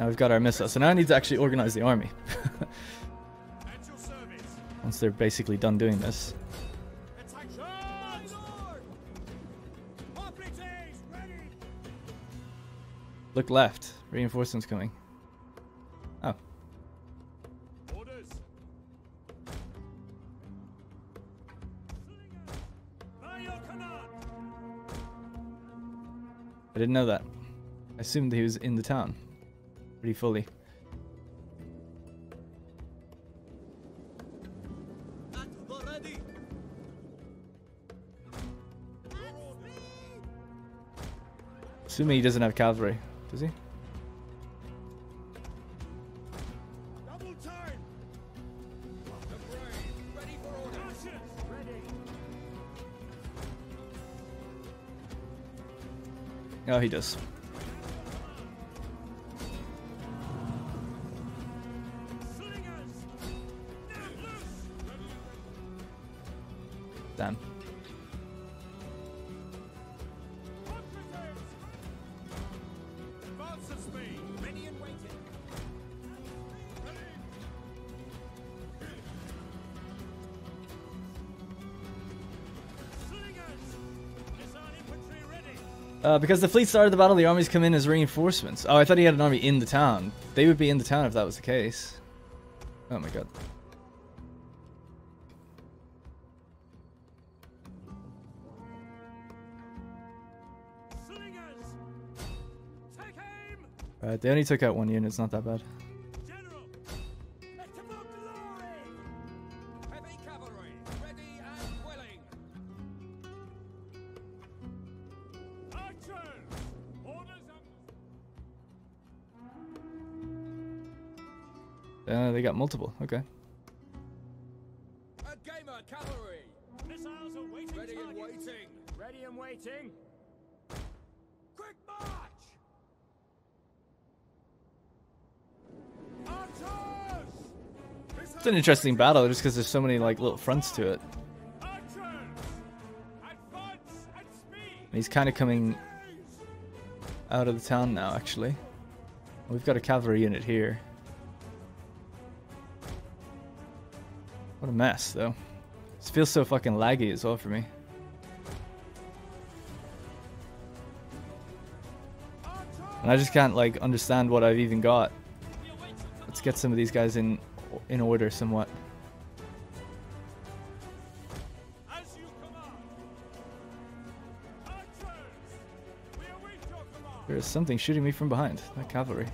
Now we've got our missile. So now I need to actually organize the army. [LAUGHS] Once they're basically done doing this. Look left. Reinforcements coming. Oh. I didn't know that. I assumed he was in the town. Pretty fully. Assuming he doesn't have cavalry. Does he? Oh, he does. Uh, because the fleet started the battle, the armies come in as reinforcements. Oh, I thought he had an army in the town. They would be in the town if that was the case. Oh my god. Slingers! Take aim! Alright, they only took out one unit, it's not that bad. Multiple, okay. A gamer cavalry! Missiles are waiting Ready and waiting! Ready and waiting! Quick march! Archers! It's an interesting battle just because there's so many like little fronts to it. And He's kind of coming out of the town now, actually. We've got a cavalry unit here. What a mess, though. This feels so fucking laggy as well for me. And I just can't, like, understand what I've even got. Let's get some of these guys in in order somewhat. As you command. Archers, we await your command. There's something shooting me from behind. That cavalry.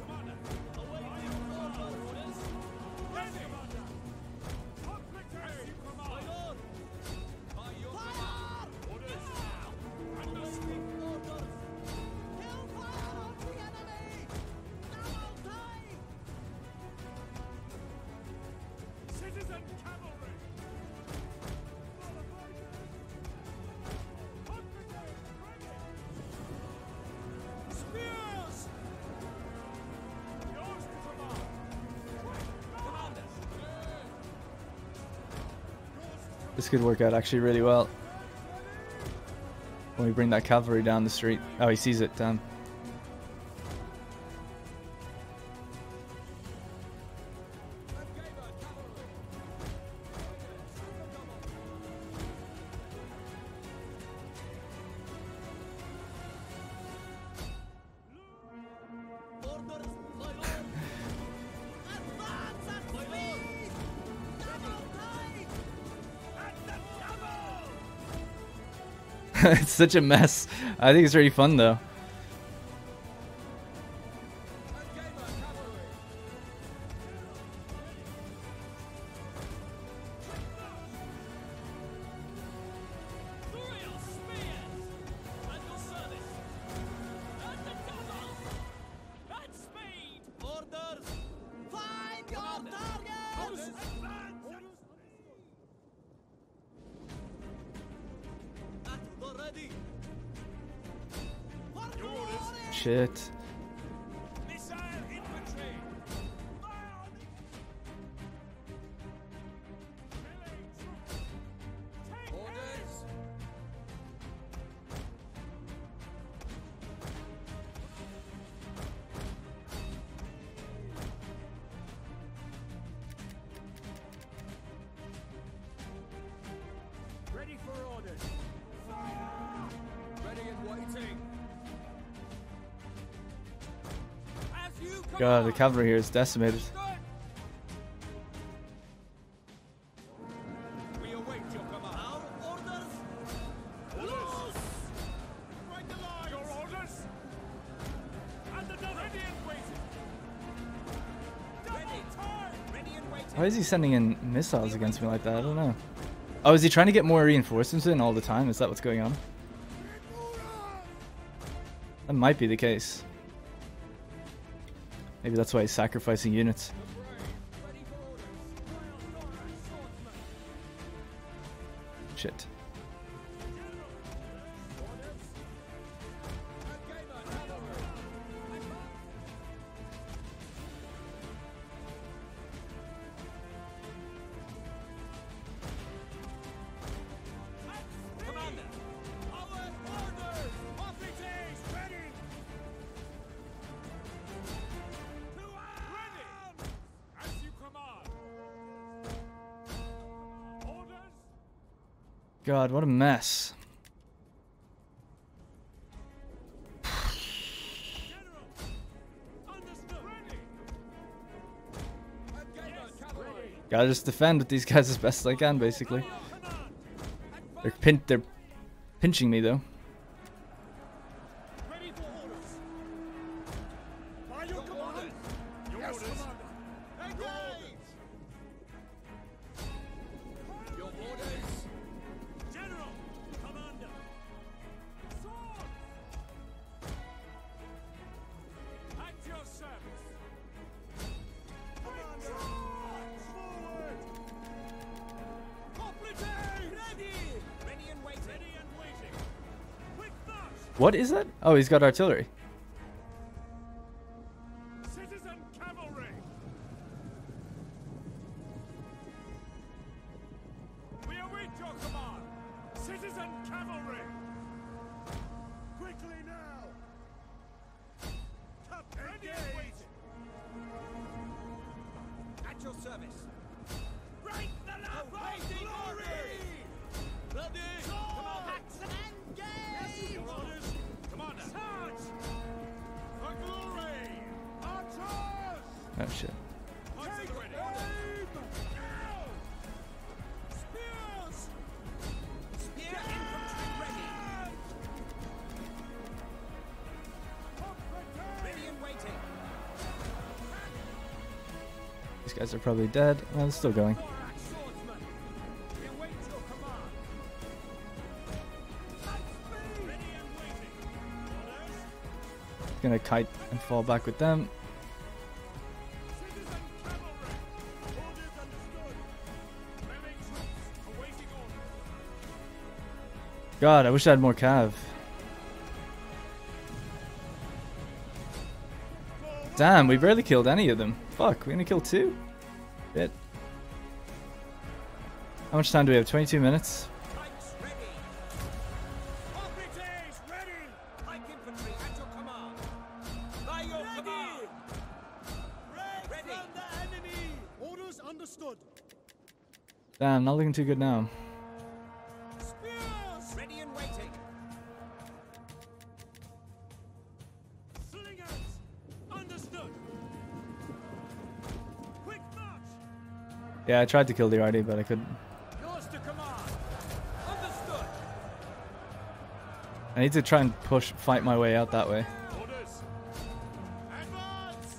This could work out actually really well. When we bring that cavalry down the street. Oh, he sees it. Damn. Such a mess. I think it's really fun though. Time. Ready and waiting. Why is he sending in missiles against me like that? I don't know. Oh, is he trying to get more reinforcements in all the time? Is that what's going on? That might be the case. Maybe that's why he's sacrificing units. Shit. God, what a mess. Gotta just defend with these guys as best I can, basically. They're pin they're pinching me though. Is that? Oh, he's got artillery. Guys are probably dead. It's still going. Gonna kite and fall back with them. God, I wish I had more cav. Damn, we barely killed any of them. Fuck, we only killed two? Bit. How much time do we have? 22 minutes? Pikes ready. Operatives ready. Pike infantry at your command. By your command. Ready. From the enemy. Orders understood. Damn, not looking too good now. Yeah, I tried to kill the RD, but I couldn't. Yours to command. Understood. I need to try and push, fight my way out that way. Orders! Advance!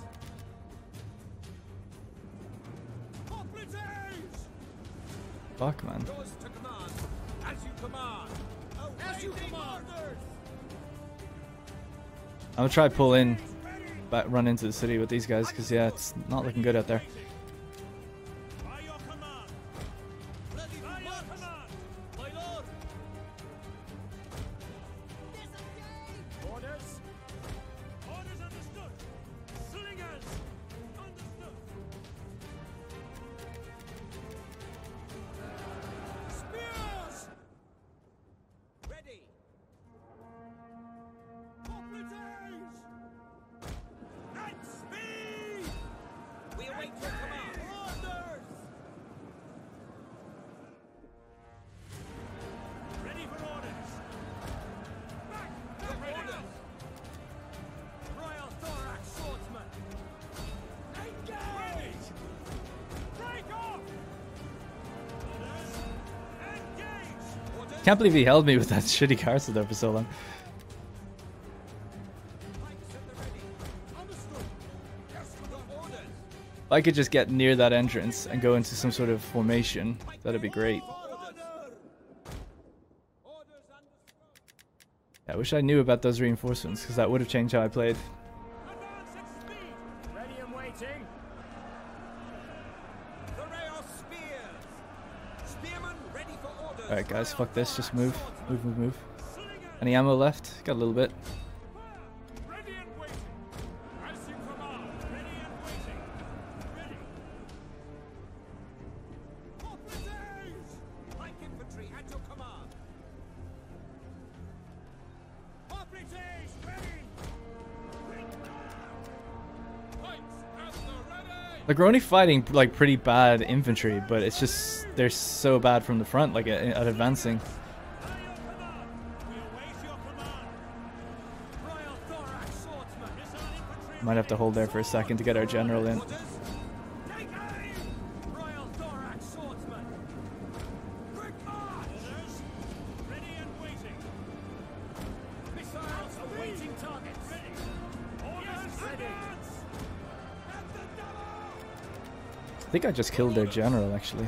Operatives. Fuck, man. Yours to command. As you command. As you command. I'm gonna try pull in, but run into the city with these guys, because yeah, it's not looking good out there. Can't believe he held me with that [LAUGHS] shitty castle there for so long. If I could just get near that entrance and go into some sort of formation, that'd be great. I wish I knew about those reinforcements, because that would have changed how I played. Alright guys, fuck this, just move. Move, move, move. Any ammo left? Got a little bit. Like we're only fighting like pretty bad infantry, but it's just they're so bad from the front, like at, at advancing. Might have to hold there for a second to get our general in. I think I just killed their general actually.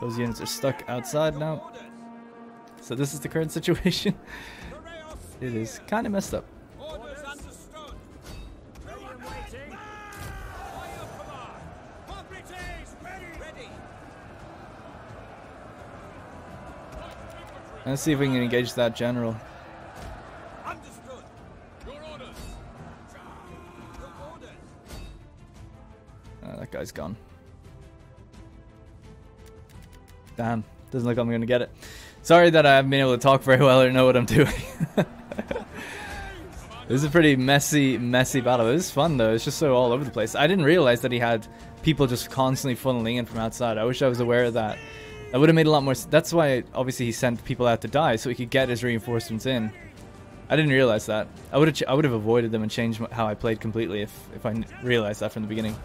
Those units are stuck outside now. So this is the current [LAUGHS] situation. it is kind of messed up. Let's see if we can engage that general. Doesn't look like I'm gonna get it. Sorry that I haven't been able to talk very well or know what I'm doing. [LAUGHS] this is a pretty messy, messy battle. It was fun though. It's just so all over the place. I didn't realize that he had people just constantly funneling in from outside. I wish I was aware of that. That would have made a lot more. That's why obviously he sent people out to die so he could get his reinforcements in. I didn't realize that. I would have. I would have avoided them and changed how I played completely if if I realized that from the beginning.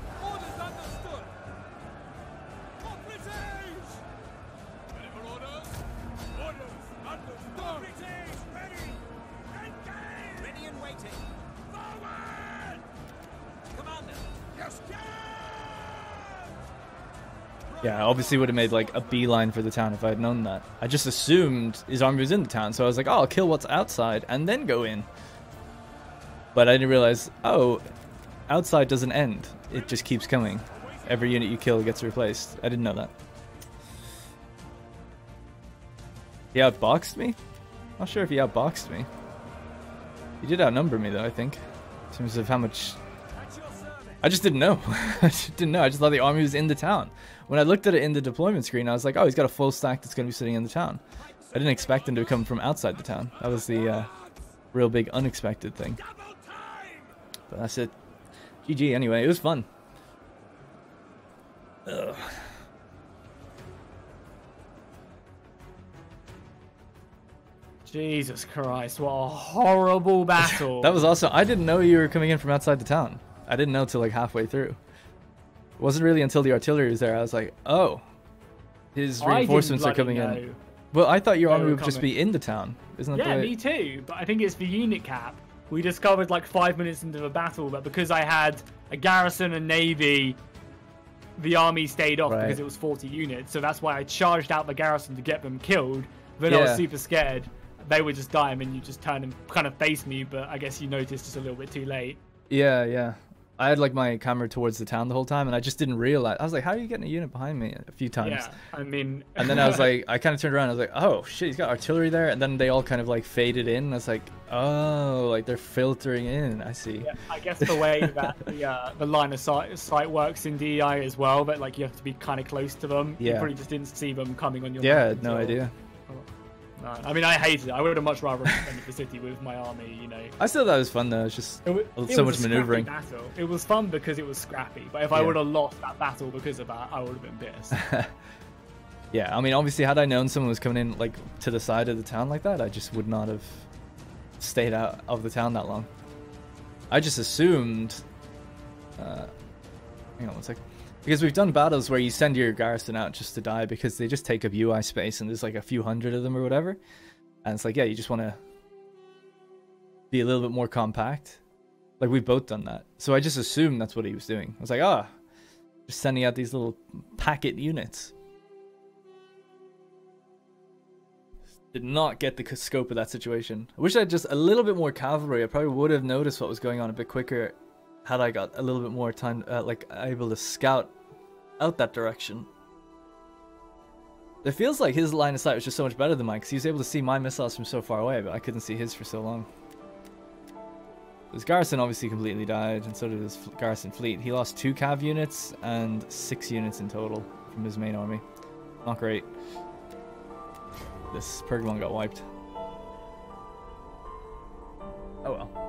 I obviously would have made like a beeline for the town if I had known that. I just assumed his army was in the town, so I was like, oh, I'll kill what's outside and then go in. But I didn't realize, oh, outside doesn't end. It just keeps coming. Every unit you kill gets replaced. I didn't know that. He outboxed me? Not sure if he outboxed me. He did outnumber me though, I think. In terms of how much. I just didn't know. [LAUGHS] I just didn't know. I just thought the army was in the town. When I looked at it in the deployment screen, I was like, oh, he's got a full stack that's going to be sitting in the town. I didn't expect him to come from outside the town. That was the uh, real big unexpected thing. But that's it. GG anyway. It was fun. Ugh. Jesus Christ, what a horrible battle. [LAUGHS] That was also. I didn't know you were coming in from outside the town. I didn't know till like halfway through. It wasn't really until the artillery was there. I was like, oh, his reinforcements are coming in. Well, I thought your army would just be in the town. Isn't that Yeah, me too. But I think it's the unit cap. We discovered like five minutes into the battle that because I had a garrison and navy, the army stayed off Right. because it was 40 units. So that's why I charged out the garrison to get them killed. Then I was super scared. They would just die and then you just turn and kind of face me. But I guess you noticed just a little bit too late. Yeah, yeah. I had like my camera towards the town the whole time, and I just didn't realize. I was like, "How are you getting a unit behind me?" A few times, Yeah, I mean. and then I was like, I kind of turned around. I was like, "Oh shit, he's got artillery there," and then they all kind of like faded in. I was like, "Oh, like they're filtering in." I see. Yeah, I guess the way that the uh, [LAUGHS] the line of sight, sight works in DEI as well, but like you have to be kind of close to them. Yeah. You probably just didn't see them coming on your. Yeah, no idea. No, I mean, I hated it. I would have much rather defended the city with my army. You know, I still thought it was fun though. It's just it, wa- so it much was a maneuvering. Battle. It was fun because it was scrappy, but if I would have lost that battle because of that, I would have been pissed. [LAUGHS] Yeah, I mean, obviously, had I known someone was coming in like to the side of the town like that, I just would not have stayed out of the town that long. I just assumed. Uh, hang on one sec. Because we've done battles where you send your garrison out just to die because they just take up UI space and there's like a few hundred of them or whatever. And it's like, yeah, you just want to be a little bit more compact. Like we've both done that. So I just assumed that's what he was doing. I was like, ah, just sending out these little packet units. Did not get the scope of that situation. I wish I had just a little bit more cavalry. I probably would have noticed what was going on a bit quicker had I got a little bit more time, uh, like able to scout out that direction. It feels like his line of sight was just so much better than mine, because he was able to see my missiles from so far away, but I couldn't see his for so long. His garrison obviously completely died, and so did his garrison fleet. He lost two cav units and six units in total from his main army. Not great. This Pergamon got wiped. Oh well.